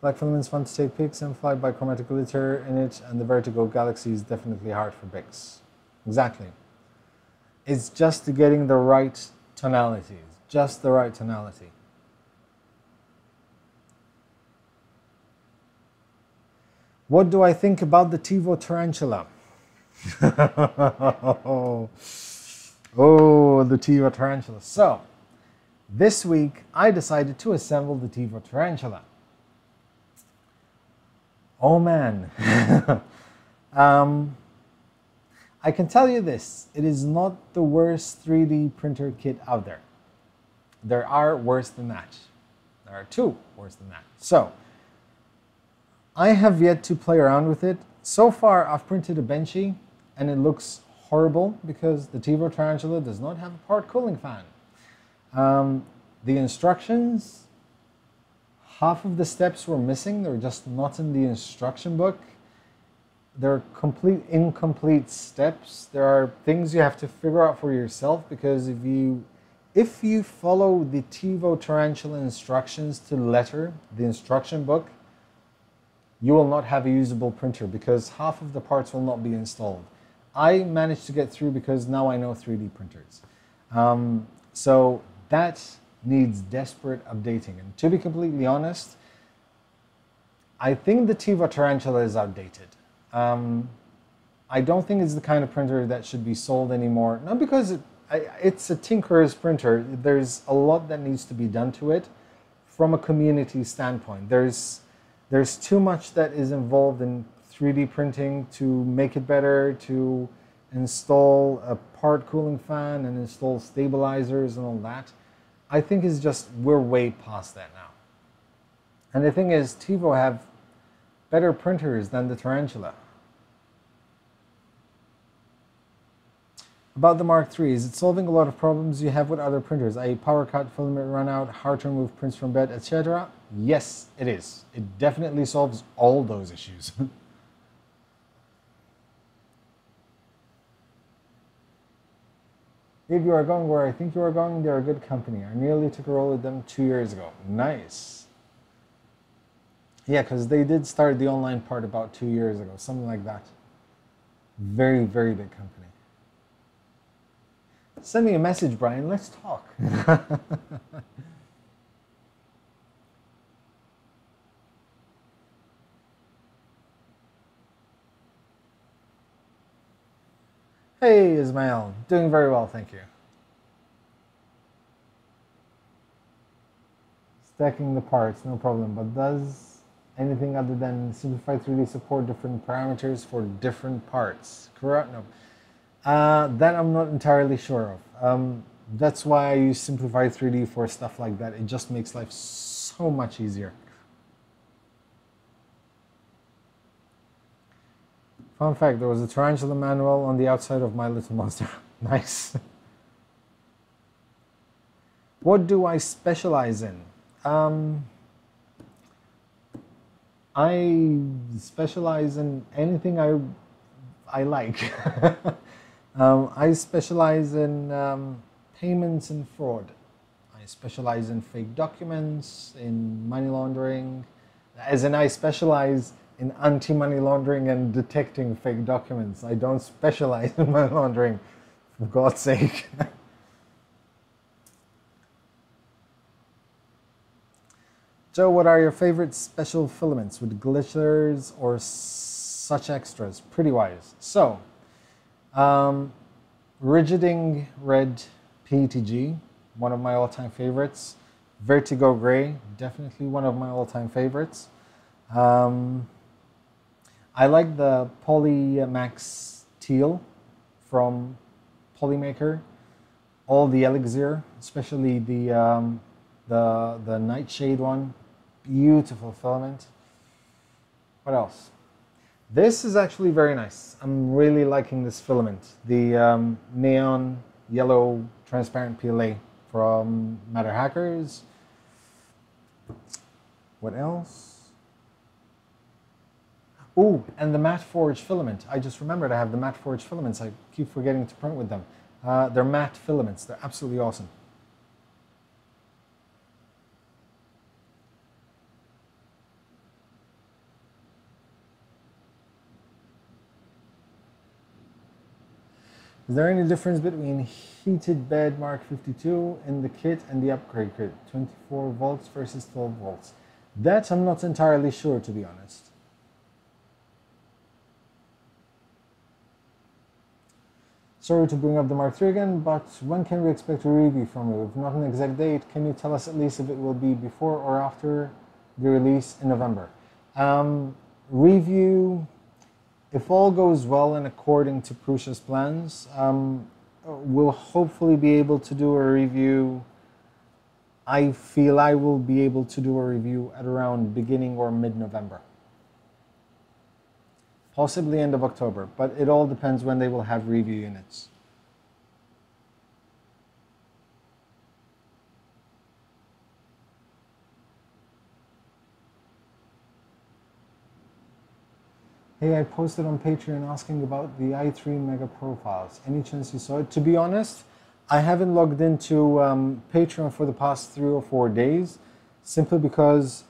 Black film is fun to take pics and fly by chromatic glitter in it, and the Vertigo Galaxy is definitely hard for pics. Exactly. It's just getting the right tonalities, just the right tonality. What do I think about the Tevo Tarantula? oh, the Tevo Tarantula. So, this week I decided to assemble the Tevo Tarantula. Oh man. um, I can tell you this, it is not the worst 3D printer kit out there. There are worse than that. There are two worse than that. So, I have yet to play around with it. So far, I've printed a Benchy, and it looks horrible because the Tevo Tarantula does not have a part cooling fan. Um, the instructions, half of the steps were missing. They're just not in the instruction book there are complete incomplete steps. There are things you have to figure out for yourself because if you if you follow the Tevo Tarantula instructions to letter, the instruction book, you will not have a usable printer because half of the parts will not be installed. I managed to get through because now I know 3D printers. Um, so that needs desperate updating. And to be completely honest, I think the Tevo Tarantula is outdated. Um, I don't think it's the kind of printer that should be sold anymore. Not because it, I, it's a tinkerer's printer. There's a lot that needs to be done to it from a community standpoint. There's there's too much that is involved in 3D printing to make it better, to install a part cooling fan and install stabilizers and all that. I think it's just we're way past that now. And the thing is, Tevo have better printers than the Tarantula. About the Mark III, is it solving a lot of problems you have with other printers, i.e. power cut, filament run out, hard to remove prints from bed, etc.? Yes, it is. It definitely solves all those issues. If you are going where I think you are going, they're a good company. I nearly took a roll with them two years ago. Nice. Yeah, because they did start the online part about two years ago, something like that. Very, very big company. Send me a message, Brian. Let's talk. hey, Ismail. Doing very well, thank you. Stacking the parts, no problem. But does anything other than Simplify 3D support different parameters for different parts? Correct? No. Uh, that I'm not entirely sure of. Um, that's why I use Simplify 3D for stuff like that. It just makes life so much easier. Fun fact, there was a tarantula manual on the outside of My Little Monster. nice. what do I specialize in? Um, I specialize in anything I, I like. Um, I specialize in um, payments and fraud. I specialize in fake documents, in money laundering, as in I specialize in anti-money laundering and detecting fake documents. I don't specialize in money laundering, for God's sake. Joe, what are your favorite special filaments with glitters or such extras? Pretty wise. So, um, Rigiding Red PETG, one of my all-time favorites. Vertigo Gray, definitely one of my all-time favorites. Um, I like the Polymax Teal from Polymaker. All the Elixir, especially the um, the the Nightshade one, beautiful filament. What else? This is actually very nice. I'm really liking this filament. The um, neon yellow transparent PLA from MatterHackers. What else? Oh, and the matte forge filament. I just remembered I have the matte forge filaments. I keep forgetting to print with them. Uh, they're matte filaments. They're absolutely awesome. Is there any difference between heated bed Mark 52 in the kit and the upgrade kit? 24 volts versus 12 volts. That I'm not entirely sure to be honest. Sorry to bring up the Mark III again, but when can we expect a review from you? If not an exact date, can you tell us at least if it will be before or after the release in November? Um, review if all goes well and according to Prusa's plans, um, we'll hopefully be able to do a review. I feel I will be able to do a review at around beginning or mid-November. Possibly end of October, but it all depends when they will have review units. Hey, I posted on Patreon asking about the i3 Mega profiles. Any chance you saw it? To be honest, I haven't logged into um, Patreon for the past three or four days simply because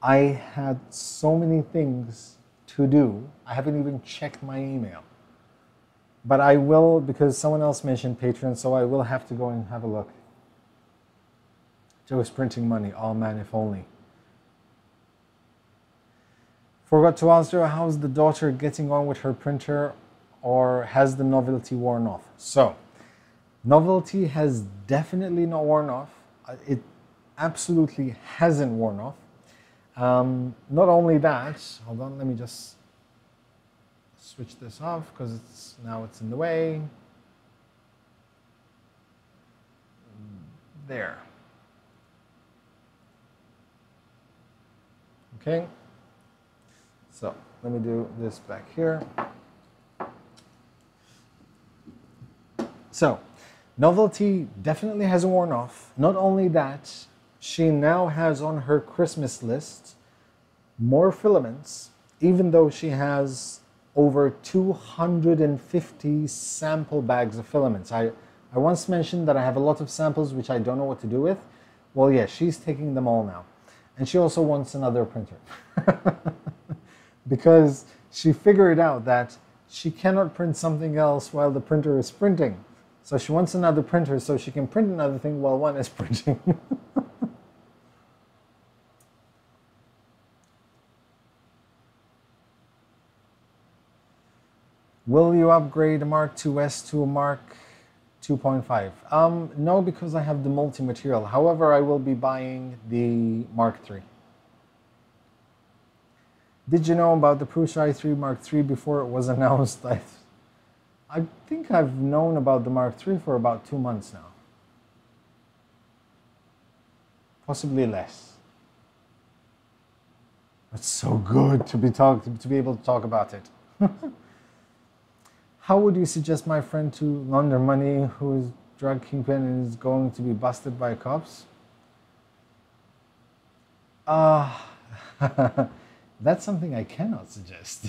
I had so many things to do. I haven't even checked my email. But I will because someone else mentioned Patreon, so I will have to go and have a look. Joe is printing money. Oh man, if only. Forgot to ask her how's the daughter getting on with her printer or has the novelty worn off? So, novelty has definitely not worn off. Uh, it absolutely hasn't worn off. Um, not only that, hold on, let me just switch this off because it's now it's in the way. There. Okay. So let me do this back here. So novelty definitely hasn't worn off. Not only that, she now has on her Christmas list more filaments, even though she has over 250 sample bags of filaments. I, I once mentioned that I have a lot of samples which I don't know what to do with. Well, yeah, she's taking them all now. And she also wants another printer. because she figured out that she cannot print something else while the printer is printing. So she wants another printer so she can print another thing while one is printing. Will you upgrade a Mark IIs to a Mark 2.5? Um, no, because I have the multi-material. However, I will be buying the Mark III. Did you know about the Prusa i3 Mark III before it was announced? I, I think I've known about the Mark III for about two months now. Possibly less. It's so good to be talk to be able to talk about it. How would you suggest my friend to launder money who is drug kingpin and is going to be busted by cops? Ah, uh, that's something I cannot suggest.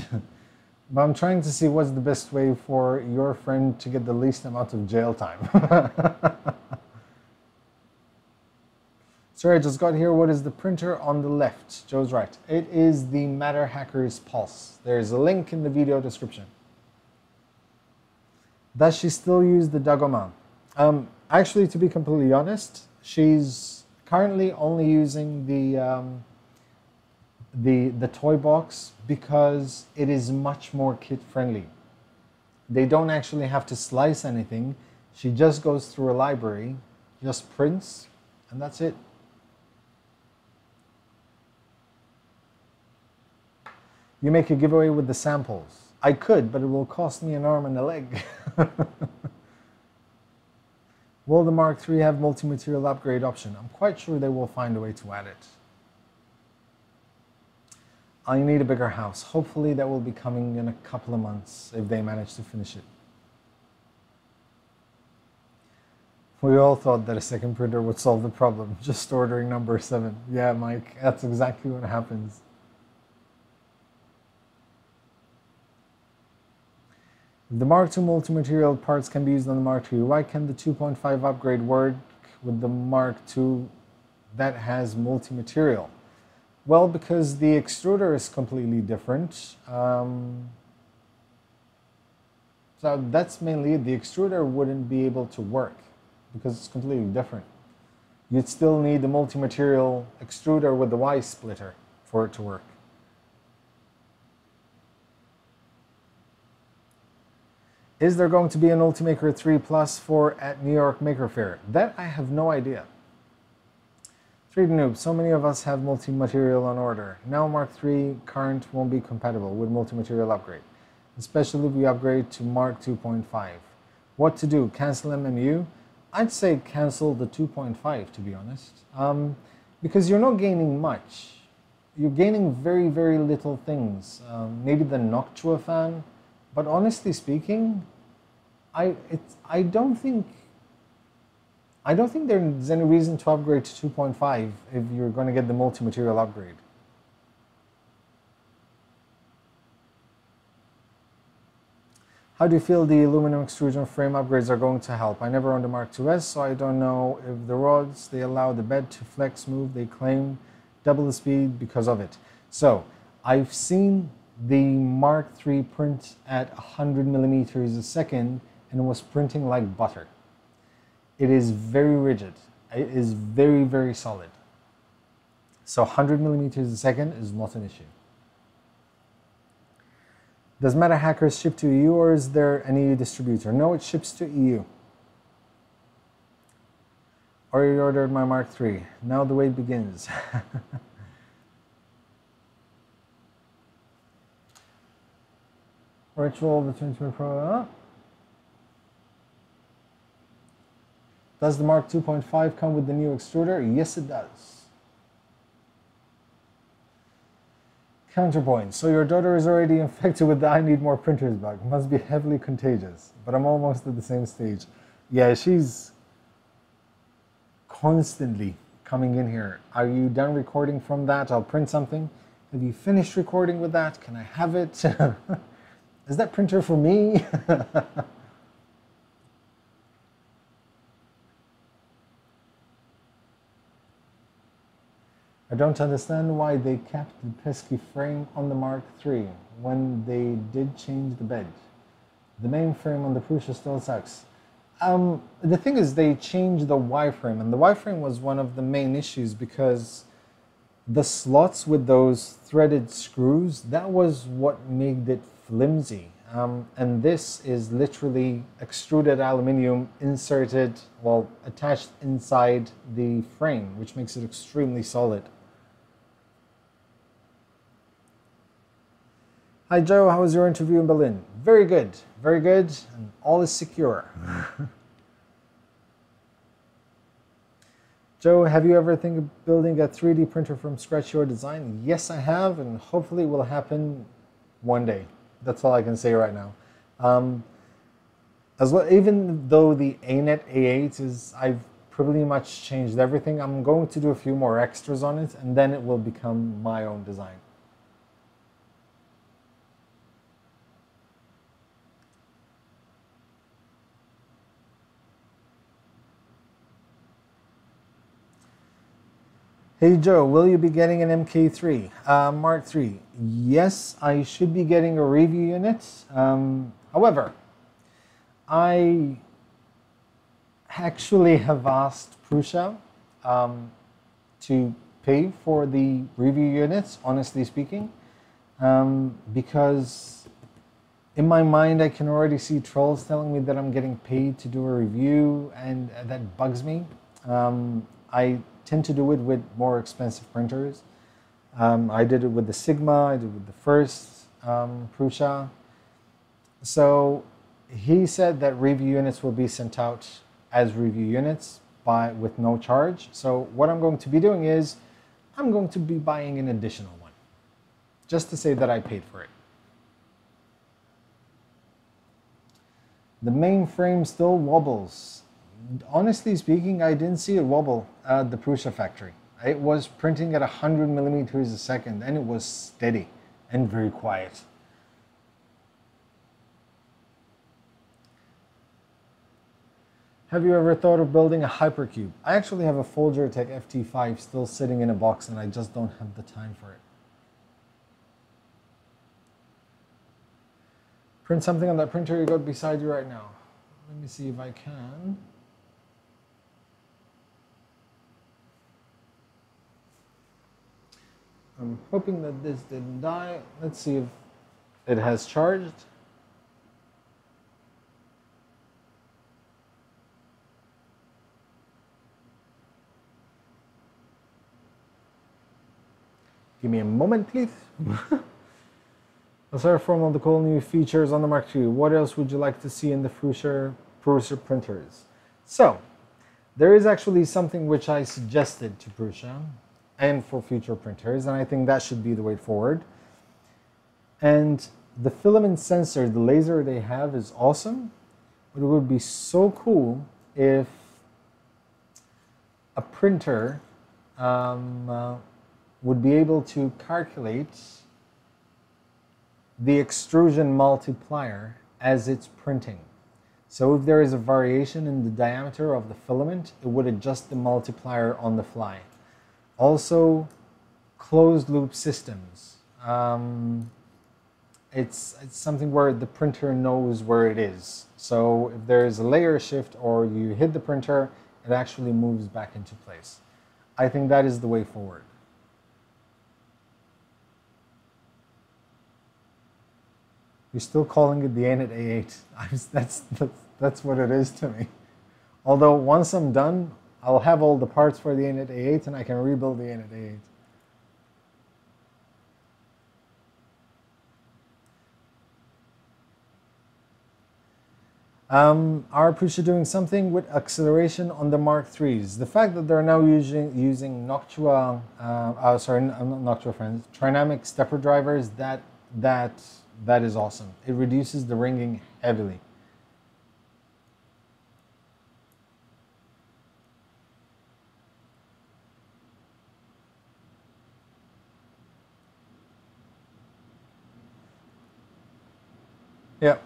but I'm trying to see what's the best way for your friend to get the least amount of jail time. Sorry, I just got here. What is the printer on the left? Joe's right. It is the MatterHackers Pulse. There's a link in the video description. Does she still use the Dagoman? Um, actually, to be completely honest, she's currently only using the um, the the toy box because it is much more kid friendly. They don't actually have to slice anything. She just goes through a library, just prints, and that's it. You make a giveaway with the samples. I could, but it will cost me an arm and a leg. will the Mark III have multi-material upgrade option? I'm quite sure they will find a way to add it. I need a bigger house. Hopefully that will be coming in a couple of months if they manage to finish it. We all thought that a second printer would solve the problem, just ordering number seven. Yeah, Mike, that's exactly what happens. The Mark II multi-material parts can be used on the Mark II. Why can the 2.5 upgrade work with the Mark II that has multi-material? Well, because the extruder is completely different. Um, so that's mainly it. The extruder wouldn't be able to work because it's completely different. You'd still need the multi-material extruder with the Y splitter for it to work. Is there going to be an Ultimaker 3 4 at New York Maker Faire? That I have no idea. 3D Noob, so many of us have multi-material on order. Now Mark III current won't be compatible with multi-material upgrade, especially if we upgrade to Mark 2.5. What to do? Cancel MMU? I'd say cancel the 2.5 to be honest, um, because you're not gaining much. You're gaining very, very little things. Um, maybe the Noctua fan, but honestly speaking, I I don't think I don't think there's any reason to upgrade to 2.5 if you're going to get the multi-material upgrade. How do you feel the aluminum extrusion frame upgrades are going to help? I never owned a Mark IIs, so I don't know if the rods they allow the bed to flex move. They claim double the speed because of it. So I've seen the Mark III print at 100 millimeters a second and it was printing like butter. It is very rigid. It is very, very solid. So 100 millimeters a second is not an issue. Does MatterHackers ship to EU or is there an EU distributor? No, it ships to EU. Already ordered my Mark III. Now the wait begins. Virtual, the 22 Pro. Does the Mark 2.5 come with the new extruder? Yes, it does. Counterpoint. So your daughter is already infected with the I need more printers bug. Must be heavily contagious. But I'm almost at the same stage. Yeah, she's constantly coming in here. Are you done recording from that? I'll print something. Have you finished recording with that? Can I have it? Is that printer for me? don't understand why they kept the pesky frame on the Mark III when they did change the bed. The main frame on the Prusa still sucks. Um, the thing is, they changed the Y frame, and the Y frame was one of the main issues because the slots with those threaded screws that was what made it flimsy. Um, and this is literally extruded aluminium inserted, well, attached inside the frame, which makes it extremely solid. Hi Joe, how was your interview in Berlin? Very good, very good, and all is secure. Joe, have you ever think of building a 3D printer from scratch your design? Yes, I have, and hopefully it will happen one day. That's all I can say right now. Um, as well, even though the ANET A8 is, I've pretty much changed everything. I'm going to do a few more extras on it, and then it will become my own design. Hey Joe, will you be getting an MK3 uh, Mark III? Yes, I should be getting a review unit. Um, however, I actually have asked Prusa um, to pay for the review units, honestly speaking, um, because in my mind I can already see trolls telling me that I'm getting paid to do a review, and that bugs me. Um, I tend to do it with more expensive printers. Um, I did it with the Sigma, I did it with the first um, Prusa. So he said that review units will be sent out as review units by with no charge. So what I'm going to be doing is I'm going to be buying an additional one just to say that I paid for it. The main frame still wobbles honestly speaking, I didn't see it wobble at the Prusa factory. It was printing at 100 millimeters a second and it was steady and very quiet. Have you ever thought of building a hypercube? I actually have a Folgertech FT5 still sitting in a box and I just don't have the time for it. Print something on that printer you got beside you right now. Let me see if I can. I'm hoping that this didn't die. Let's see if it has charged. Give me a moment, please. Aside from all the cool new features on the Mark II, what else would you like to see in the Prusa, Prusa printers? So, there is actually something which I suggested to Prusa and for future printers, and I think that should be the way forward. And the filament sensor, the laser they have is awesome, but it would be so cool if a printer um, uh, would be able to calculate the extrusion multiplier as it's printing. So if there is a variation in the diameter of the filament, it would adjust the multiplier on the fly. Also, closed loop systems. Um, it's, it's something where the printer knows where it is. So if there is a layer shift or you hit the printer, it actually moves back into place. I think that is the way forward. You're still calling it the ANET A8. that's, that's, that's what it is to me. Although once I'm done, I'll have all the parts for the ANET A8 and I can rebuild the ANET A8. Um, are Prusa doing something with acceleration on the Mark IIIs? The fact that they're now using using Noctua, uh, oh, sorry, not Noctua friends, Trinamic stepper drivers, that that that is awesome. It reduces the ringing heavily. Yeah.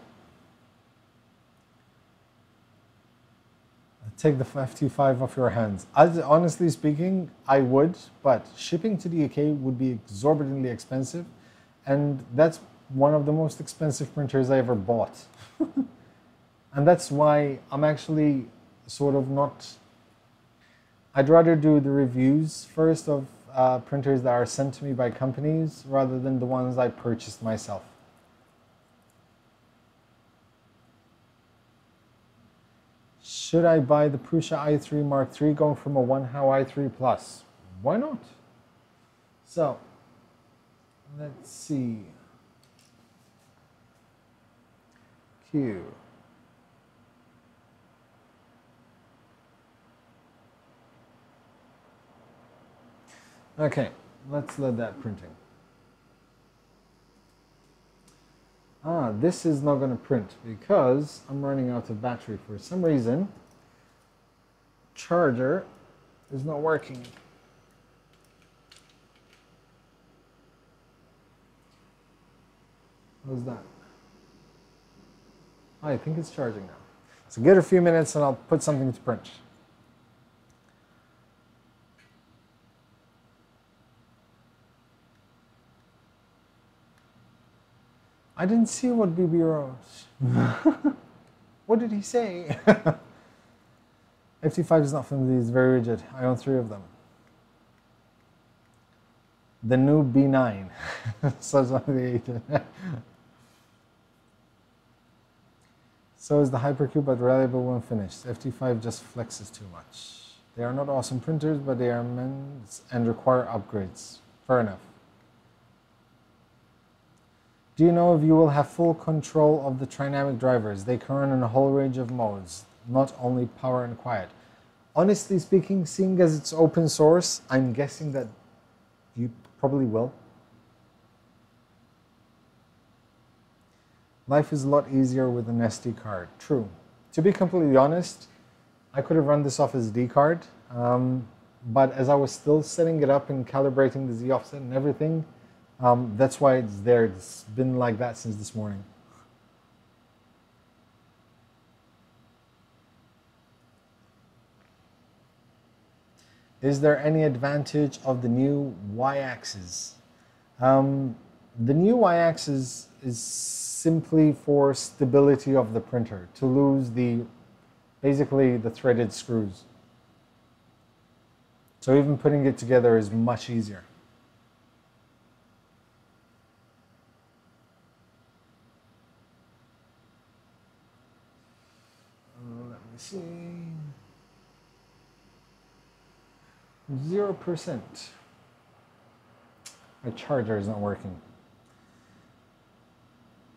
Take the FT5 off your hands. As, honestly speaking, I would, but shipping to the UK would be exorbitantly expensive, and that's one of the most expensive printers I ever bought. and that's why I'm actually sort of not. I'd rather do the reviews first of uh, printers that are sent to me by companies rather than the ones I purchased myself. Should I buy the Prusa i3 Mark III going from a Wanhao i3 Plus? Why not? So, let's see. Q. Okay, let's let that printing. Ah, this is not going to print because I'm running out of battery for some reason. Charger is not working. How's that? Oh, I think it's charging now. So give it a few minutes and I'll put something to print. I didn't see what BB wrote. what did he say? FT5 is not flimsy, it's very rigid. I own three of them. The new B9. Says one the agent. so is the Hypercube, but reliable when finished. FT5 just flexes too much. They are not awesome printers, but they are meant and require upgrades. Fair enough. Do you know if you will have full control of the Trinamic drivers? They can run in a whole range of modes, not only power and quiet. Honestly speaking, seeing as it's open source, I'm guessing that you probably will. Life is a lot easier with an SD card. True. To be completely honest, I could have run this off as D card, um, but as I was still setting it up and calibrating the Z offset and everything, um, that's why it's there. It's been like that since this morning. Is there any advantage of the new y-axis? Um, the new y-axis is simply for stability of the printer, to lose the, basically the threaded screws. So even putting it together is much easier. Let me see. Zero percent. My charger is not working.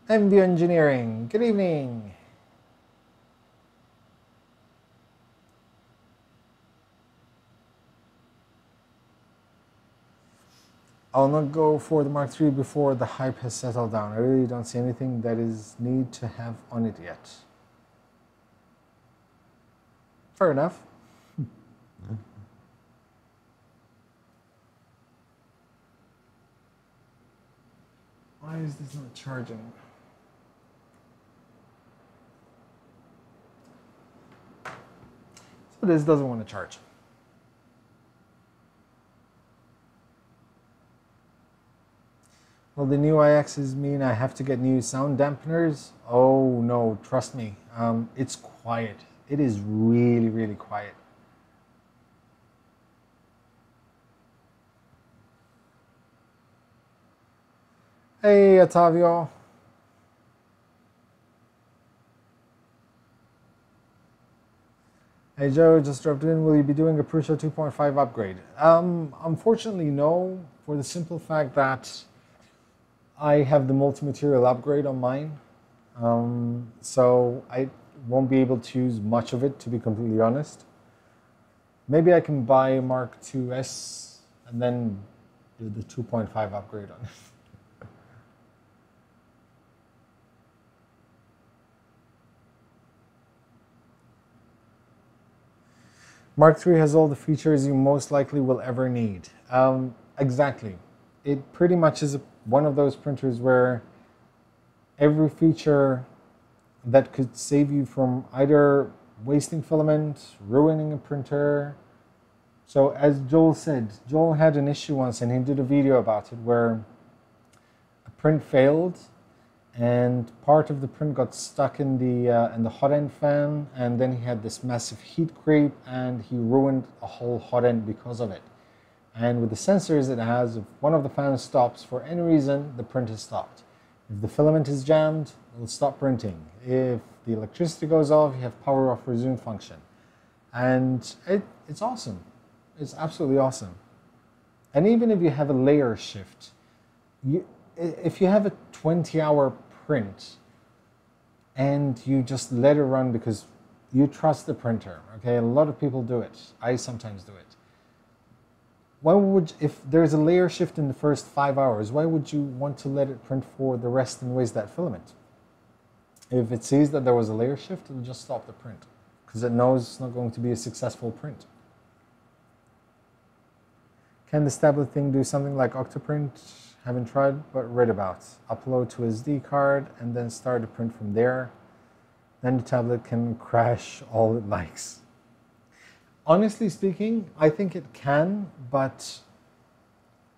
MV Engineering, good evening. I'll not go for the Mark III before the hype has settled down. I really don't see anything that is need to have on it yet. Fair enough. Why is this not charging? So this doesn't want to charge. Well, the new IXs mean I have to get new sound dampeners? Oh no, trust me, um, it's quiet. It is really, really quiet. Hey, Otavio. Hey Joe, just dropped in. Will you be doing a Prusa 2.5 upgrade? Um, unfortunately, no, for the simple fact that I have the multi-material upgrade on mine. Um, so I won't be able to use much of it, to be completely honest. Maybe I can buy Mark IIs and then do the 2.5 upgrade on it. Mark III has all the features you most likely will ever need. Um, exactly. It pretty much is one of those printers where every feature that could save you from either wasting filament, ruining a printer. So as Joel said, Joel had an issue once and he did a video about it where a print failed and part of the print got stuck in the uh, in the hot end fan and then he had this massive heat creep and he ruined a whole hot end because of it. And with the sensors it has, if one of the fans stops for any reason, the print is stopped. If the filament is jammed, it'll stop printing. If the electricity goes off, you have power off resume function. And it, it's awesome. It's absolutely awesome. And even if you have a layer shift, you, if you have a 20 hour print and you just let it run because you trust the printer, okay? A lot of people do it. I sometimes do it why would if there's a layer shift in the first five hours why would you want to let it print for the rest and waste that filament if it sees that there was a layer shift it'll just stop the print because it knows it's not going to be a successful print can this tablet thing do something like octoprint haven't tried but read about upload to sd card and then start to print from there then the tablet can crash all it likes honestly speaking, I think it can, but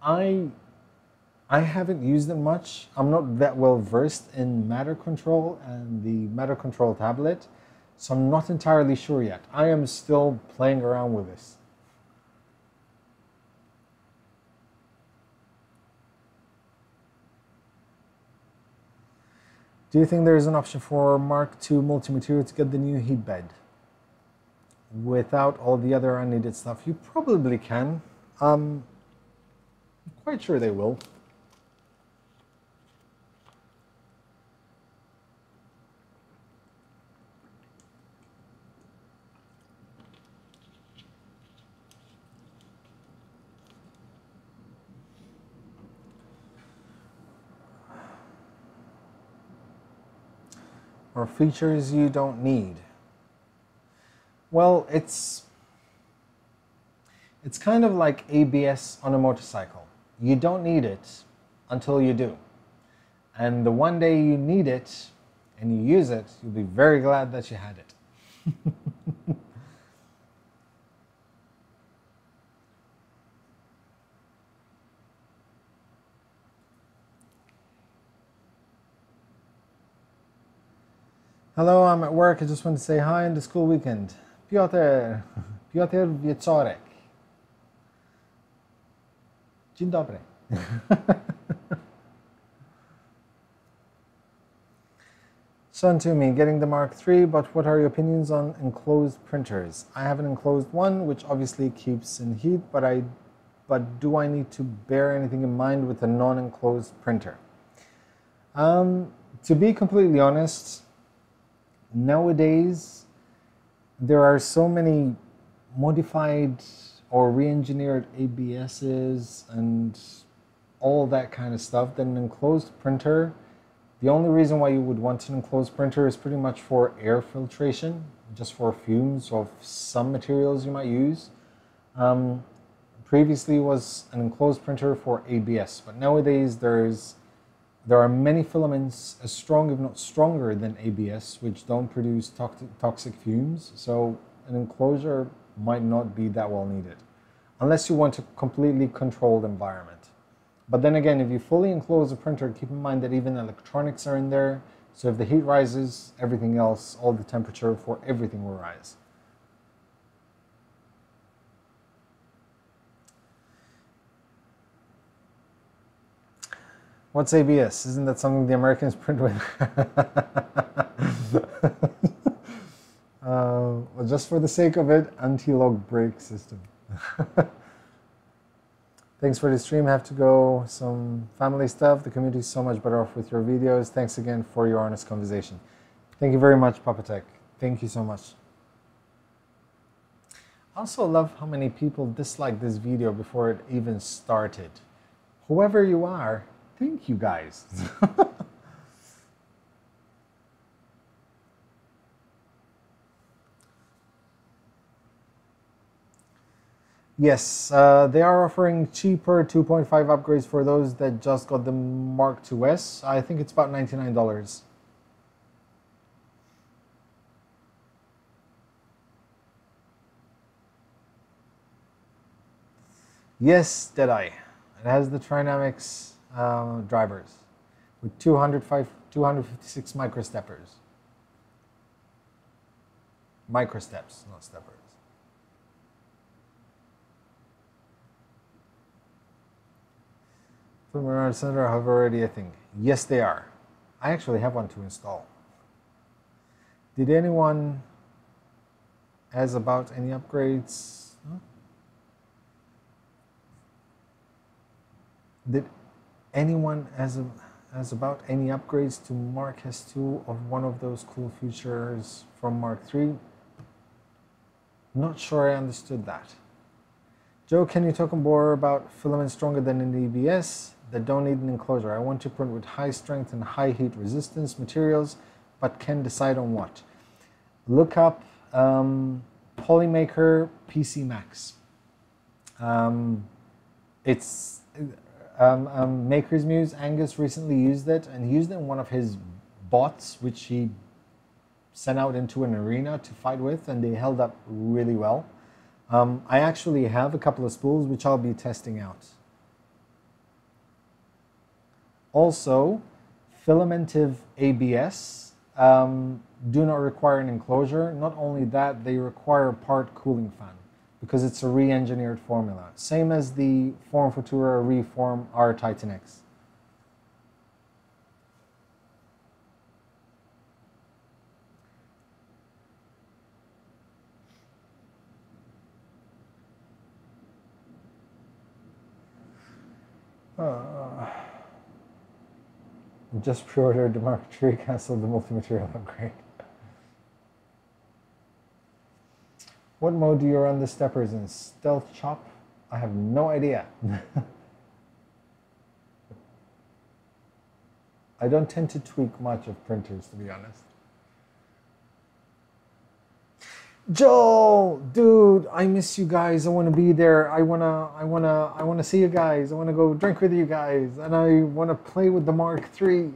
I I haven't used it much. I'm not that well versed in MatterControl and the MatterControl tablet, so I'm not entirely sure yet. I am still playing around with this. Do you think there is an option for Mark II multi-material to get the new heat bed? without all the other unneeded stuff? You probably can. Um, I'm quite sure they will. Or features you don't need. Well, it's it's kind of like ABS on a motorcycle. You don't need it until you do. And the one day you need it and you use it, you'll be very glad that you had it. Hello, I'm at work. I just want to say hi in the school weekend. Piotr, Piotr Wieczorek. Dzień dobry. Son to me, getting the Mark III, but what are your opinions on enclosed printers? I have an enclosed one, which obviously keeps in heat, but I, but do I need to bear anything in mind with a non-enclosed printer? Um, to be completely honest, nowadays there are so many modified or re-engineered ABSs and all that kind of stuff that an enclosed printer. The only reason why you would want an enclosed printer is pretty much for air filtration just for fumes of some materials you might use. Um, previously was an enclosed printer for ABS but nowadays there's there are many filaments as strong, if not stronger, than ABS, which don't produce toxic fumes. So an enclosure might not be that well needed, unless you want a completely controlled environment. But then again, if you fully enclose a printer, keep in mind that even electronics are in there. So if the heat rises, everything else, all the temperature for everything will rise. What's ABS? Isn't that something the Americans print with? uh, well, just for the sake of it, anti-lock brake system. Thanks for the stream. Have to go. Some family stuff. The community is so much better off with your videos. Thanks again for your honest conversation. Thank you very much, Papa Tech. Thank you so much. I also love how many people disliked this video before it even started. Whoever you are, Thank you guys. Yes, uh, they are offering cheaper 2.5 upgrades for those that just got the Mark IIs. I think it's about $99. Yes, Deadeye. It has the Trinamics uh, drivers with 205, 256 microsteppers. Microsteps, not steppers. Firmware Center have already a thing. Yes, they are. I actually have one to install. Did anyone ask about any upgrades? Huh? Did anyone ask about any upgrades to Mark S2 of one of those cool features from Mark III? Not sure I understood that. Joe, can you talk more about filaments stronger than in ABS that don't need an enclosure? I want to print with high strength and high heat resistance materials, but can decide on what. Look up um, Polymaker PC Max. Um, it's um, um, Maker's Muse. Angus recently used it and he used it in one of his bots, which he sent out into an arena to fight with, and they held up really well. Um, I actually have a couple of spools which I'll be testing out. Also, Filamentive ABS um, do not require an enclosure. Not only that, they require part cooling fan because it's a re-engineered formula. Same as the FormFutura Reform R Titan X. Uh, just pre-ordered the Mark III, canceled the multi-material upgrade. What mode do you run the steppers in? Stealth chop? I have no idea. I don't tend to tweak much of printers, to be honest. Joel, dude, I miss you guys. I want to be there. I wanna, I wanna, I wanna see you guys. I wanna go drink with you guys, and I wanna play with the Mark III.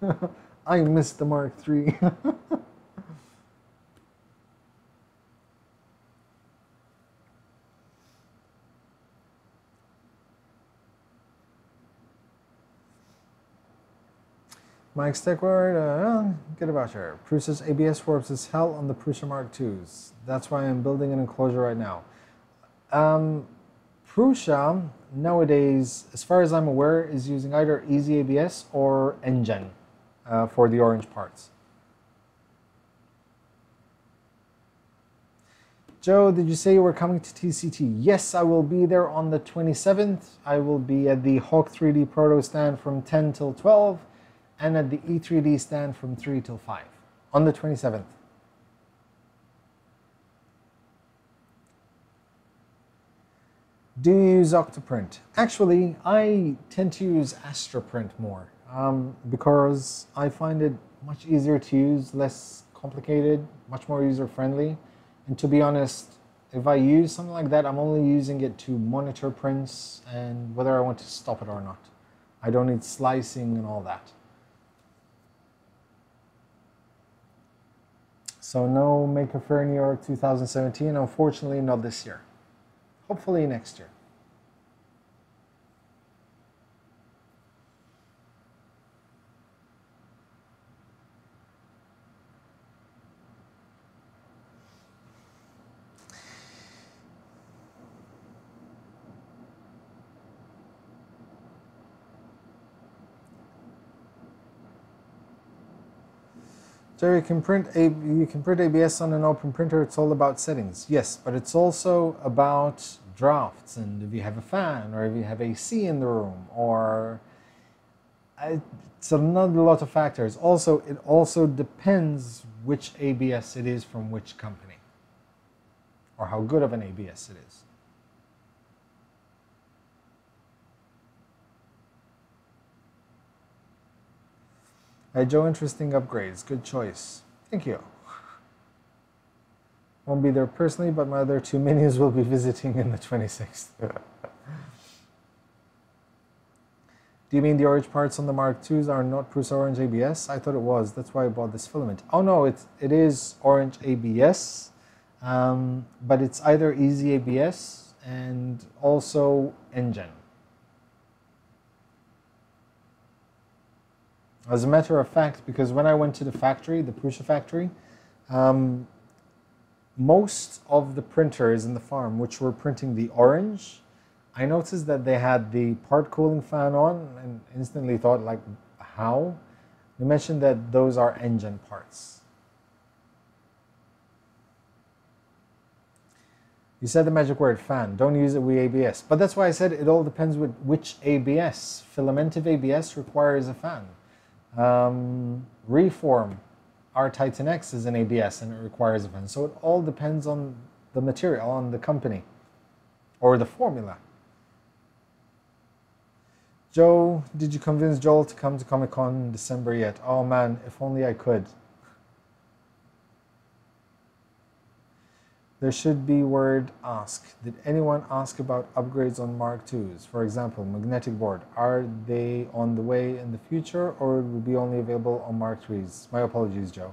I miss the Mark III. Mike Steckward, uh, get a voucher. Prusa's ABS works as hell on the Prusa Mark IIs. That's why I'm building an enclosure right now. Um, Prusa nowadays, as far as I'm aware, is using either Easy ABS or Engine uh, for the orange parts. Joe, did you say you were coming to TCT? Yes, I will be there on the 27th. I will be at the Hawk 3D Proto stand from 10 till 12 and at the E3D stand from 3 till 5 on the 27th. Do you use Octoprint? Actually, I tend to use Astroprint more um, because I find it much easier to use, less complicated, much more user friendly. And to be honest, if I use something like that, I'm only using it to monitor prints and whether I want to stop it or not. I don't need slicing and all that. So no Maker Faire New York 2017, unfortunately not this year. Hopefully next year. So you can print a you can print ABS on an open printer. It's all about settings, yes, but it's also about drafts and if you have a fan or if you have AC in the room or it's another lot of factors. Also, it also depends which ABS it is from which company or how good of an ABS it is. Hey Joe, interesting upgrades. Good choice. Thank you. Won't be there personally, but my other two minions will be visiting in the 26th. Do you mean the orange parts on the Mark IIs are not Prusa Orange ABS? I thought it was. That's why I bought this filament. Oh no, it's, it is Orange ABS, um, but it's either Easy ABS and also Engine. As a matter of fact, because when I went to the factory, the Prusa factory, um, most of the printers in the farm, which were printing the orange, I noticed that they had the part cooling fan on and instantly thought like, how? They mentioned that those are engine parts. You said the magic word fan. Don't use it with ABS. But that's why I said it all depends with which ABS. Filamentive ABS requires a fan. Um, reform, our Titan X is an ABS and it requires a fan. So it all depends on the material, on the company, or the formula. Joe, did you convince Joel to come to Comic Con in December yet? Oh man, if only I could. There should be word ask. Did anyone ask about upgrades on Mark IIs? For example, magnetic board. Are they on the way in the future or will be only available on Mark IIIs? My apologies, Joe.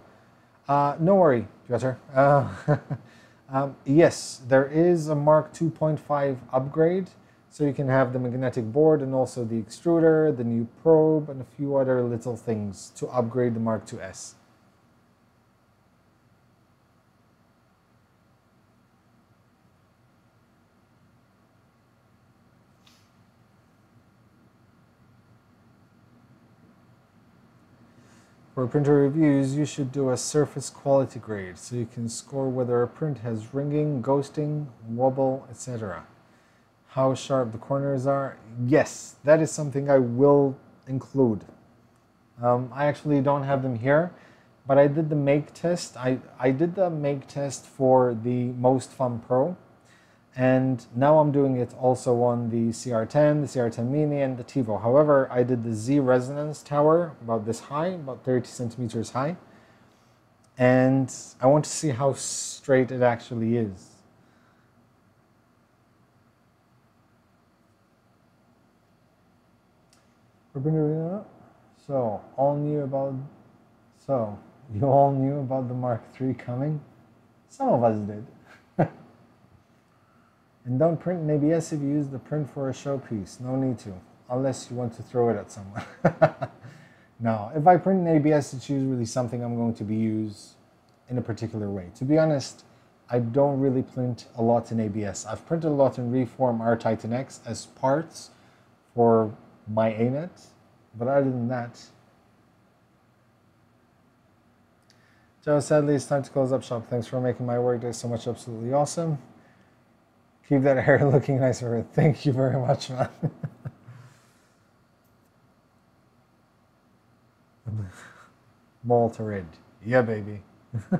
Uh, no worry, Piotr. Uh, um, yes, there is a Mark 2.5 upgrade so you can have the magnetic board and also the extruder, the new probe, and a few other little things to upgrade the Mark IIs. For printer reviews, you should do a surface quality grade so you can score whether a print has ringing, ghosting, wobble, etc how sharp the corners are? Yes, that is something I will include. Um, I actually don't have them here, but I did the make test. I, I did the make test for the Most Fun Pro, and now I'm doing it also on the CR10, the CR10 Mini, and the Tevo. However, I did the Z Resonance Tower, about this high, about 30 centimeters high, and I want to see how straight it actually is. So, all knew about. So, you all knew about the Mark III coming? Some of us did. And don't print in ABS if you use the print for a showpiece. No need to, unless you want to throw it at someone. now, if I print in ABS, it's usually something I'm going to be used in a particular way. To be honest, I don't really print a lot in ABS. I've printed a lot in Reform R Titan X as parts for my ANET. But other than that, Joe, sadly, it's time to close up shop. Thanks for making my workday so much absolutely awesome. Keep that hair looking nice for Thank you very much, man. Malta red. Yeah, baby.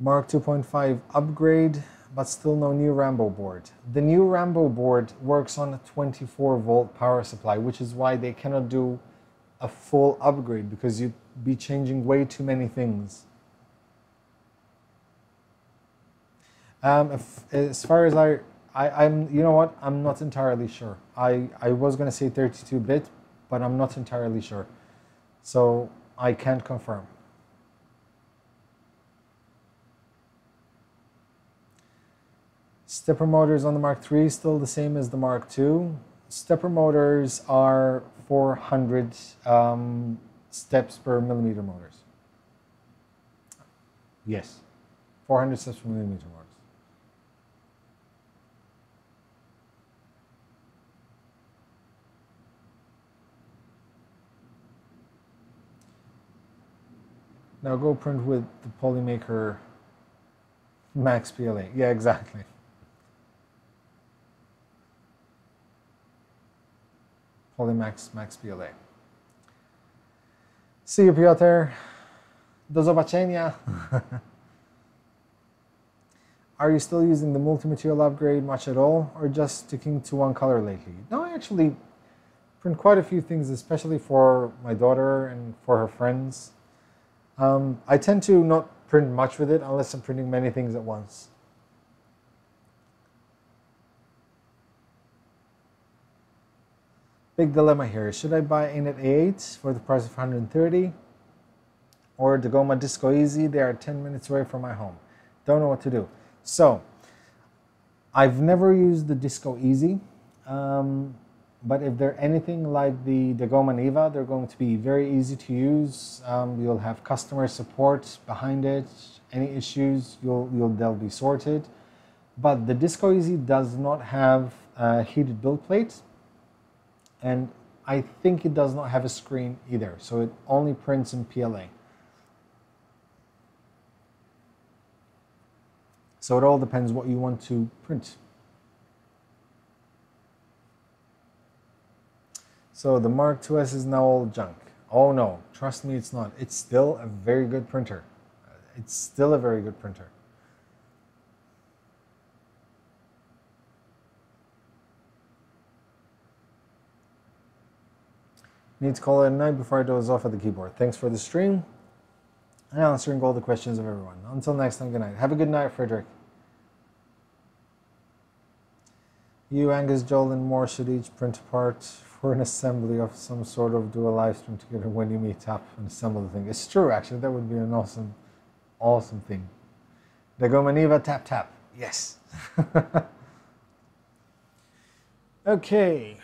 Mark 2.5 upgrade but still no new Rambo board. The new Rambo board works on a 24 volt power supply, which is why they cannot do a full upgrade because you'd be changing way too many things. Um, if, as far as I, I, am you know what, I'm not entirely sure. I, I was going to say 32 bit, but I'm not entirely sure. So I can't confirm. Stepper motors on the Mark III still the same as the Mark II. Stepper motors are 400 um, steps per millimeter motors. Yes, 400 steps per millimeter motors. Now go print with the Polymaker Max PLA. Yeah, exactly. Polymax Max PLA. See you, Piotr. Do zobaczenia. Are you still using the multi-material upgrade much at all, or just sticking to one color lately? No, I actually print quite a few things, especially for my daughter and for her friends. Um, I tend to not print much with it unless I'm printing many things at once. Big dilemma here. Should I buy ANET A8 for the price of 130 or Dagoma Disco Easy? They are 10 minutes away from my home. Don't know what to do. So, I've never used the Disco Easy. Um, but if they're anything like the Dagoma Neva, they're going to be very easy to use. Um, you'll have customer support behind it. Any issues, you'll, you'll they'll be sorted. But the Disco Easy does not have a heated build plate, and I think it does not have a screen either. So it only prints in PLA. So it all depends what you want to print. So the Mark IIs is now all junk. Oh no, trust me, it's not. It's still a very good printer. It's still a very good printer. Need to call it a night before I doze off at the keyboard. Thanks for the stream and answering all the questions of everyone. Until next time, good night. Have a good night, Frederick. You, Angus, Joel, and more should each print apart for an assembly of some sort of do a live stream together when you meet up and assemble the thing. It's true, actually. That would be an awesome, awesome thing. Dagoma Neva tap tap. Yes. okay.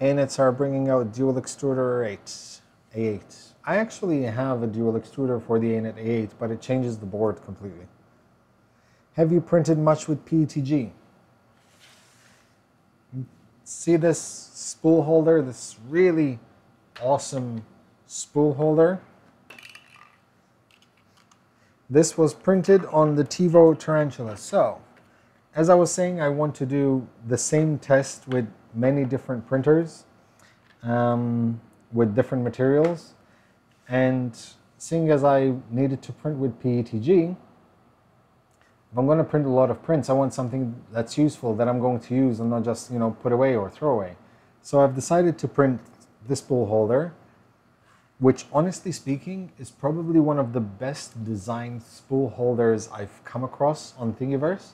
ANETs are bringing out dual extruder 8, A8. I actually have a dual extruder for the ANET A8, but it changes the board completely. Have you printed much with PETG? See this spool holder, this really awesome spool holder? This was printed on the Tevo Tarantula. So, as I was saying, I want to do the same test with many different printers um, with different materials. And seeing as I needed to print with PETG, if I'm going to print a lot of prints, I want something that's useful that I'm going to use and not just, you know, put away or throw away. So I've decided to print this spool holder, which honestly speaking is probably one of the best designed spool holders I've come across on Thingiverse.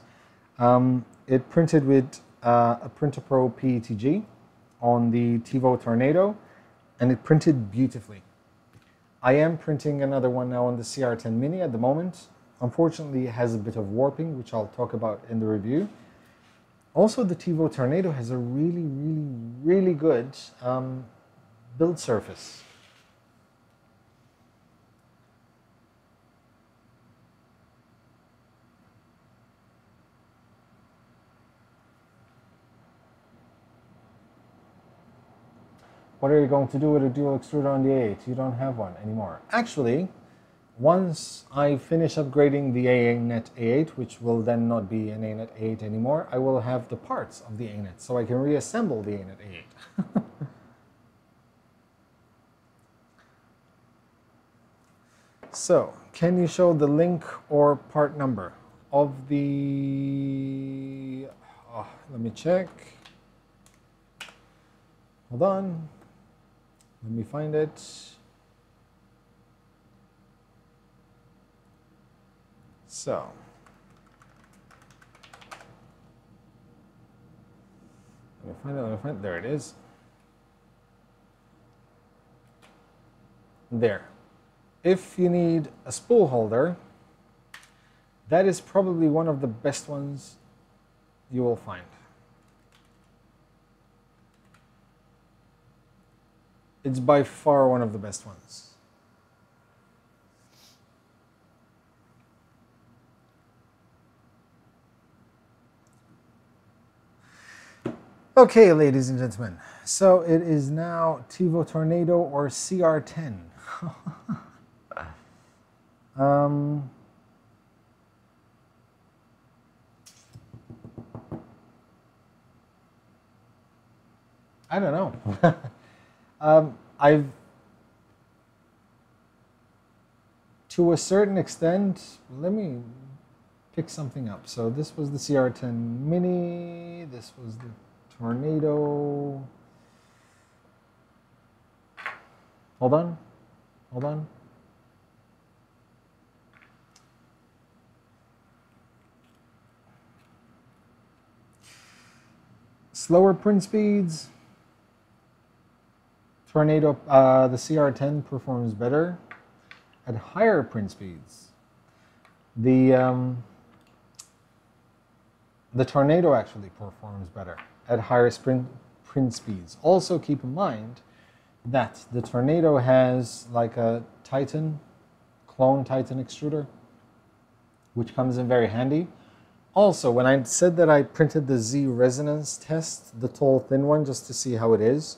Um, it printed with uh, Aprintapro PETG on the Tevo Tornado, and it printed beautifully. I am printing another one now on the CR10 Mini at the moment. Unfortunately, it has a bit of warping, which I'll talk about in the review. Also, the Tevo Tornado has a really, really, really good um, build surface. What are you going to do with a dual extruder on the 8? You don't have one anymore. Actually, once I finish upgrading the ANET A8, which will then not be an ANET A8 anymore, I will have the parts of the ANET, so I can reassemble the ANET A8. so, can you show the link or part number of the... Oh, let me check. Hold on. Let me find it. So, let me find it, let me find it. There it is. There. If you need a spool holder, that is probably one of the best ones you will find. It's by far one of the best ones. Okay, ladies and gentlemen, so it is now Tevo Tornado or CR10. um, I don't know. Um, I've to a certain extent, let me pick something up. So this was the CR10 Mini. This was the Tornado. Hold on. Hold on. Slower print speeds. Tornado, uh, the CR10 performs better at higher print speeds. The, um, the Tornado actually performs better at higher sprint print speeds. Also keep in mind that the Tornado has like a Titan, clone Titan extruder, which comes in very handy. Also, when I said that I printed the Z resonance test, the tall thin one, just to see how it is,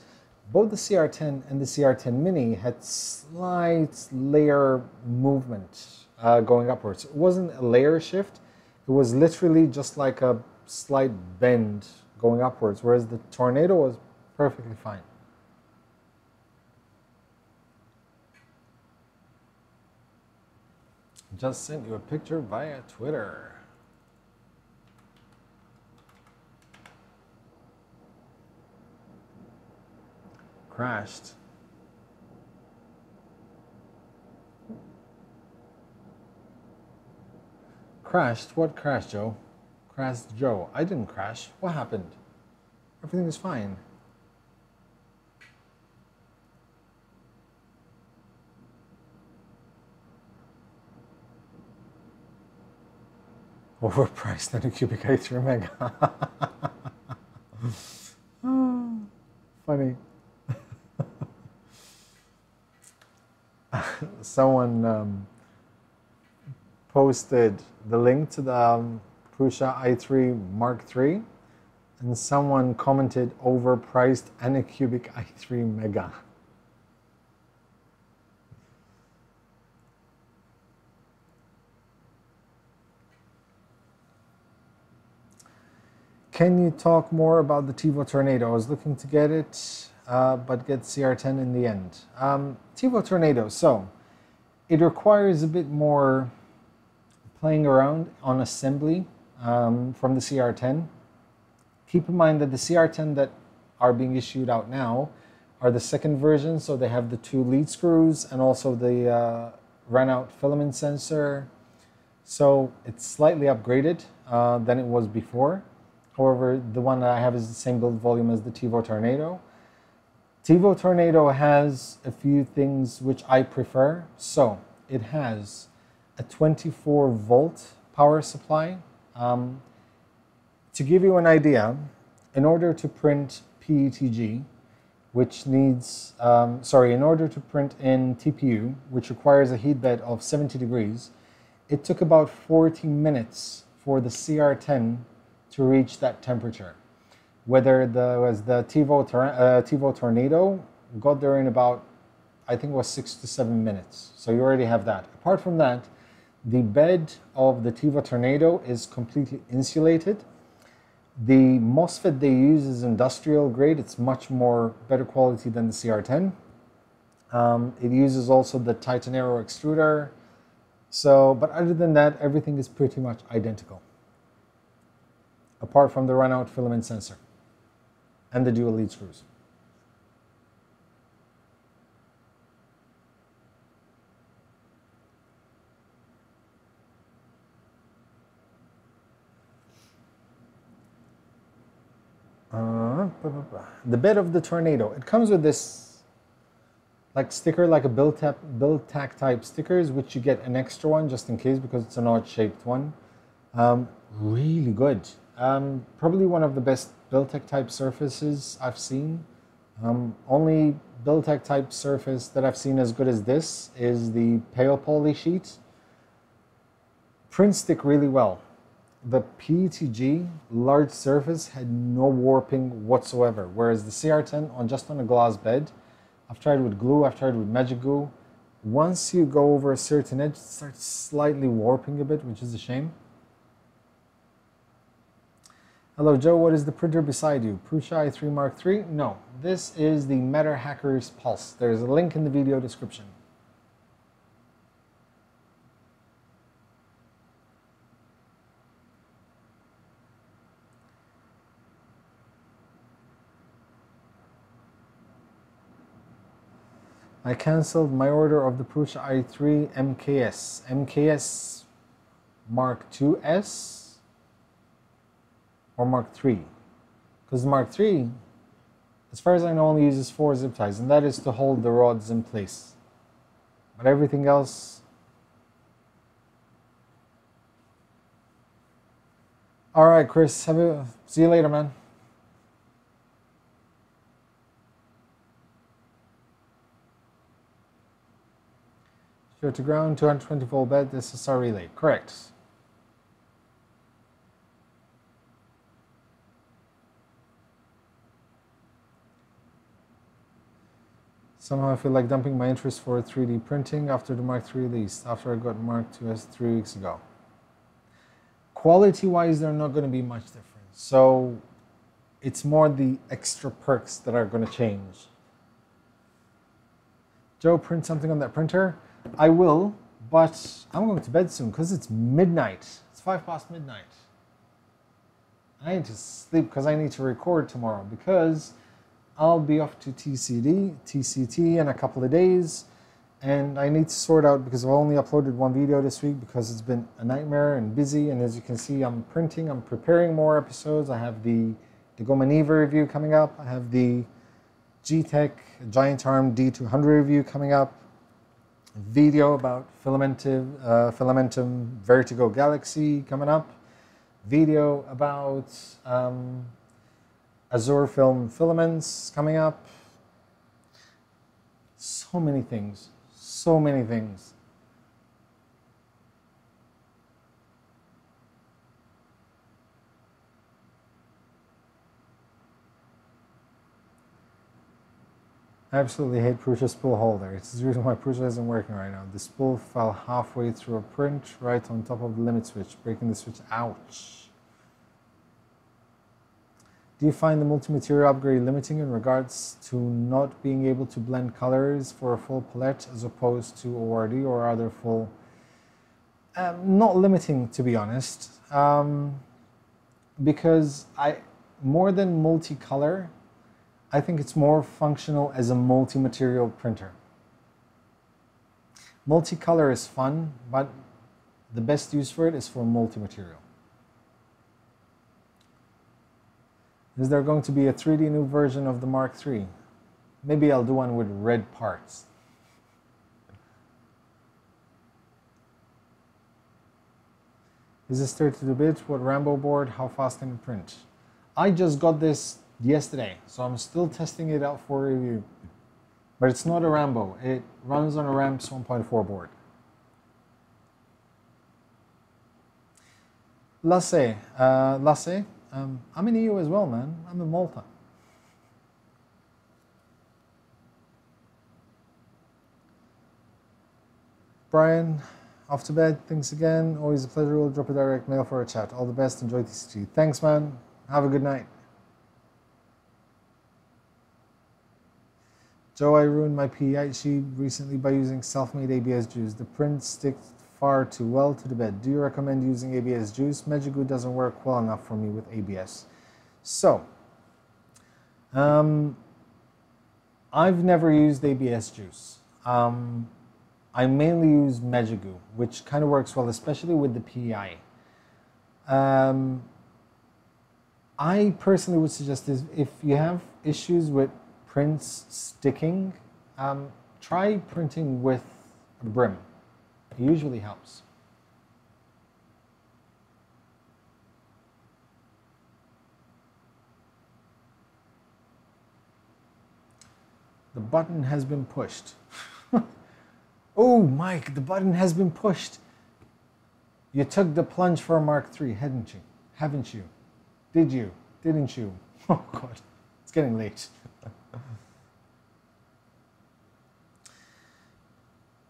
both the CR10 and the CR10 Mini had slight layer movement uh, going upwards. It wasn't a layer shift, it was literally just like a slight bend going upwards, whereas the Tornado was perfectly fine. Just sent you a picture via Twitter. Crashed. Crashed? What crashed, Joe? Crashed Joe. I didn't crash. What happened? Everything is fine. Overpriced than Anycubic i3 mega. funny. someone um, posted the link to the um, Prusa i3 Mark III, and someone commented overpriced Anycubic i3 Mega. Can you talk more about the Tevo Tornado? I was looking to get it uh, but get CR10 in the end. Um, Tevo Tornado, so it requires a bit more playing around on assembly um, from the CR10. Keep in mind that the CR10 that are being issued out now are the second version, so they have the two lead screws and also the uh, run-out filament sensor. So it's slightly upgraded uh, than it was before. However, the one that I have is the same build volume as the Tevo Tornado. Tevo Tornado has a few things which I prefer. So it has a 24 volt power supply. Um, to give you an idea, in order to print PETG, which needs, um, sorry, in order to print in TPU, which requires a heat bed of 70 degrees, it took about 40 minutes for the CR10 to reach that temperature whether the was the Tevo, uh, Tevo Tornado got there in about I think it was six to seven minutes. So you already have that. Apart from that, the bed of the Tevo Tornado is completely insulated. The MOSFET they use is industrial grade. It's much more better quality than the CR10. Um, it uses also the Titan Aero extruder. So, but other than that, everything is pretty much identical. Apart from the run-out filament sensor and the dual lead screws. Uh, the bed of the tornado. It comes with this like sticker, like a build tap, BuildTak type stickers, which you get an extra one just in case because it's an odd shaped one. Um, really good. Um, probably one of the best BuildTak type surfaces I've seen. Um, only BuildTak type surface that I've seen as good as this is the Pale Poly sheet. Prints stick really well. The PETG large surface had no warping whatsoever, whereas the CR10 on just on a glass bed, I've tried with glue, I've tried with magic glue. Once you go over a certain edge, it starts slightly warping a bit, which is a shame. Hello Joe, what is the printer beside you? Prusa i3 Mark III? No, this is the MatterHackers Pulse. There's a link in the video description. I cancelled my order of the Prusa i3 MKS, MKS Mark 2S or Mark 3? Because the Mark 3, as far as I know, only uses four zip ties, and that is to hold the rods in place. But everything else All right, Chris. Have a, see you later, man. Show to ground, 220 volt bed, this is our relay. Correct. Somehow I feel like dumping my interest for 3D printing after the Mark III release, after I got Mark IIs three weeks ago quality wise, they're not going to be much different. So it's more the extra perks that are going to change. Joe, print something on that printer? I will, but I'm going to bed soon because it's midnight. It's five past midnight. I need to sleep because I need to record tomorrow because I'll be off to TCD, TCT in a couple of days and I need to sort out because I've only uploaded one video this week because it's been a nightmare and busy and as you can see I'm printing I'm preparing more episodes. I have the Dagoma review coming up. I have the Geeetech Giant Arm D200 review coming up. Video about Fillamentum, uh, Fillamentum Vertigo Galaxy coming up. Video about um, Azurefilm filaments coming up so many things so many things. I absolutely hate Prusa spool holder. It's the reason why Prusa isn't working right now. The spool fell halfway through a print right on top of the limit switch, breaking the switch. Ouch. Do you find the multi-material upgrade limiting in regards to not being able to blend colors for a full palette as opposed to ORD or other full? Um, not limiting, to be honest, um, because I more than multicolor, I think it's more functional as a multi-material printer. Multicolor is fun, but the best use for it is for multi-material. Is there going to be a 3D new version of the Mark III? Maybe I'll do one with red parts. Is this 32 bit? What Rambo board? How fast can it print? I just got this yesterday, so I'm still testing it out for review. But it's not a Rambo. It runs on a RAMPS 1.4 board. Lasse, uh, Lasse, um, I'm in EU as well, man. I'm in Malta. Brian, off to bed. Thanks again. Always a pleasure. We'll drop a direct mail for a chat. All the best. Enjoy TCT. Thanks, man. Have a good night. Joe, I ruined my PEI sheet recently by using self-made ABS juice. The print sticks far too well to the bed. Do you recommend using ABS juice? Magigoo doesn't work well enough for me with ABS. So, um, I've never used ABS juice. Um, I mainly use Magigoo, which kind of works well, especially with the PEI. Um, I personally would suggest is if you have issues with prints sticking, um, try printing with a brim. Usually helps. The button has been pushed. oh, Mike, the button has been pushed. You took the plunge for a Mark III, hadn't you? Haven't you? Did you? Didn't you? Oh, God. It's getting late.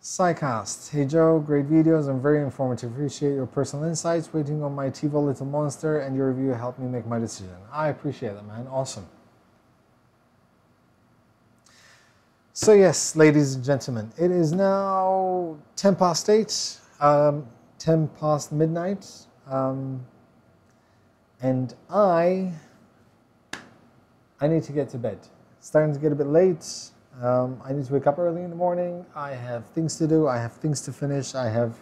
Psycast. Hey Joe, great videos and very informative. Appreciate your personal insights. Waiting on my Tevo Little Monster and your review helped me make my decision. I appreciate that, man. Awesome. So yes, ladies and gentlemen, it is now 10 past 8, um, 10 past midnight, um, and I, I need to get to bed. It's starting to get a bit late. Um, I need to wake up early in the morning. I have things to do. I have things to finish. I have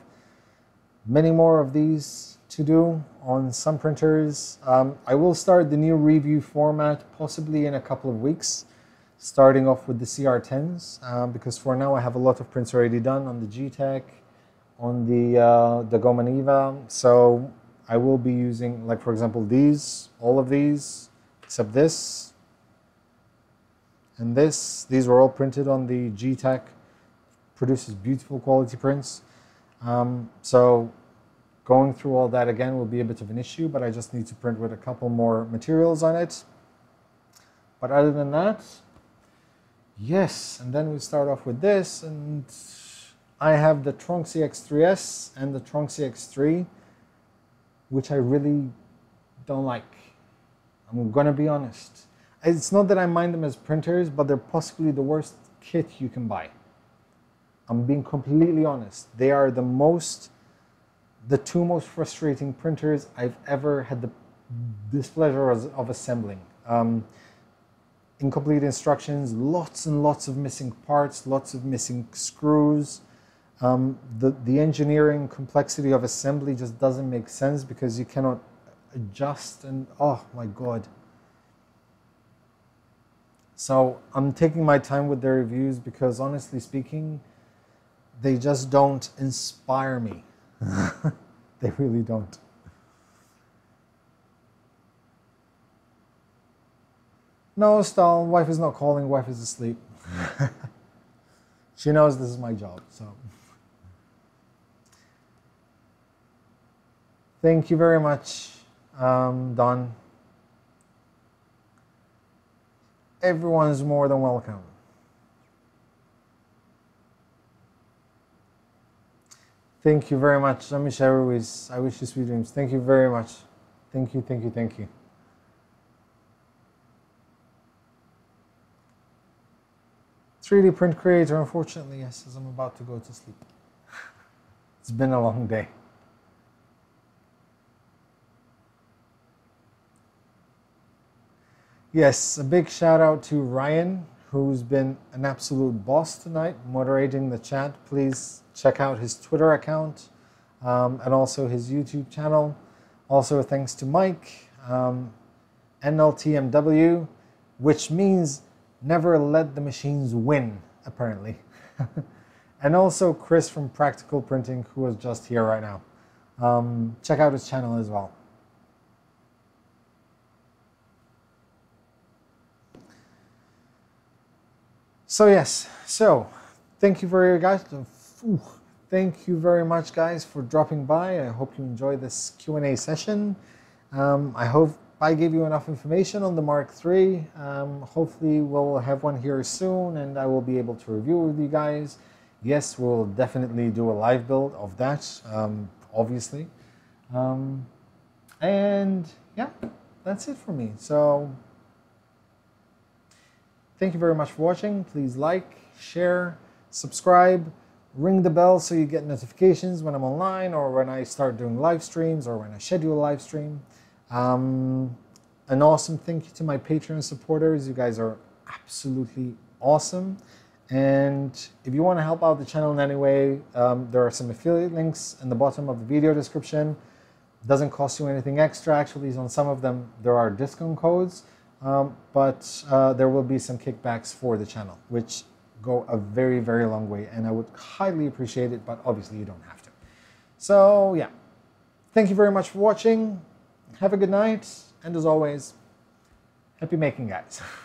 many more of these to do on some printers. Um, I will start the new review format possibly in a couple of weeks, starting off with the CR10s, um, because for now I have a lot of prints already done on the Geeetech, on the, uh, Dagoma. So I will be using, like for example, these, all of these, except this, and this. These were all printed on the Geeetech, produces beautiful quality prints. Um, so going through all that again will be a bit of an issue, but I just need to print with a couple more materials on it. But other than that, yes, and then we start off with this, and I have the Tronxy X3S and the Tronxy X3, which I really don't like. I'm gonna be honest. It's not that I mind them as printers, but they're possibly the worst kit you can buy. I'm being completely honest. They are the most, the two most frustrating printers I've ever had the displeasure of assembling. Um, incomplete instructions, lots and lots of missing parts, lots of missing screws. Um, the, the engineering complexity of assembly just doesn't make sense because you cannot adjust and oh my god. So I'm taking my time with their reviews because honestly speaking, they just don't inspire me. they really don't. No, Stal, wife is not calling, wife is asleep. she knows this is my job, so. Thank you very much, um, Don. Everyone's more than welcome. Thank you very much, Jean-Michel Ruiz. I wish you sweet dreams. Thank you very much. Thank you, thank you, thank you. Three D print creator, unfortunately, yes, as I'm about to go to sleep. it's been a long day. Yes, a big shout out to Ryan, who's been an absolute boss tonight, moderating the chat. Please check out his Twitter account um, and also his YouTube channel. Also, thanks to Mike, um, NLTMW, which means never let the machines win, apparently. and also Chris from Practical Printing, who is just here right now. Um, check out his channel as well. So yes, so thank you very guys. Thank you very much, guys, for dropping by. I hope you enjoyed this Q&A session. Um, I hope I gave you enough information on the Mark III. Um, hopefully we'll have one here soon and I will be able to review with you guys. Yes, we'll definitely do a live build of that, um, obviously. Um, and yeah, that's it for me. So thank you very much for watching. Please like, share, subscribe ring the bell so you get notifications when I'm online or when I start doing live streams or when I schedule a live stream. Um, an awesome thank you to my Patreon supporters. You guys are absolutely awesome. And if you want to help out the channel in any way, um, there are some affiliate links in the bottom of the video description. Doesn't cost you anything extra. Actually, on some of them, there are discount codes, um, but uh, there will be some kickbacks for the channel, which go a very, very long way. And I would highly appreciate it, but obviously you don't have to. So yeah, thank you very much for watching. Have a good night. And as always, happy making, guys.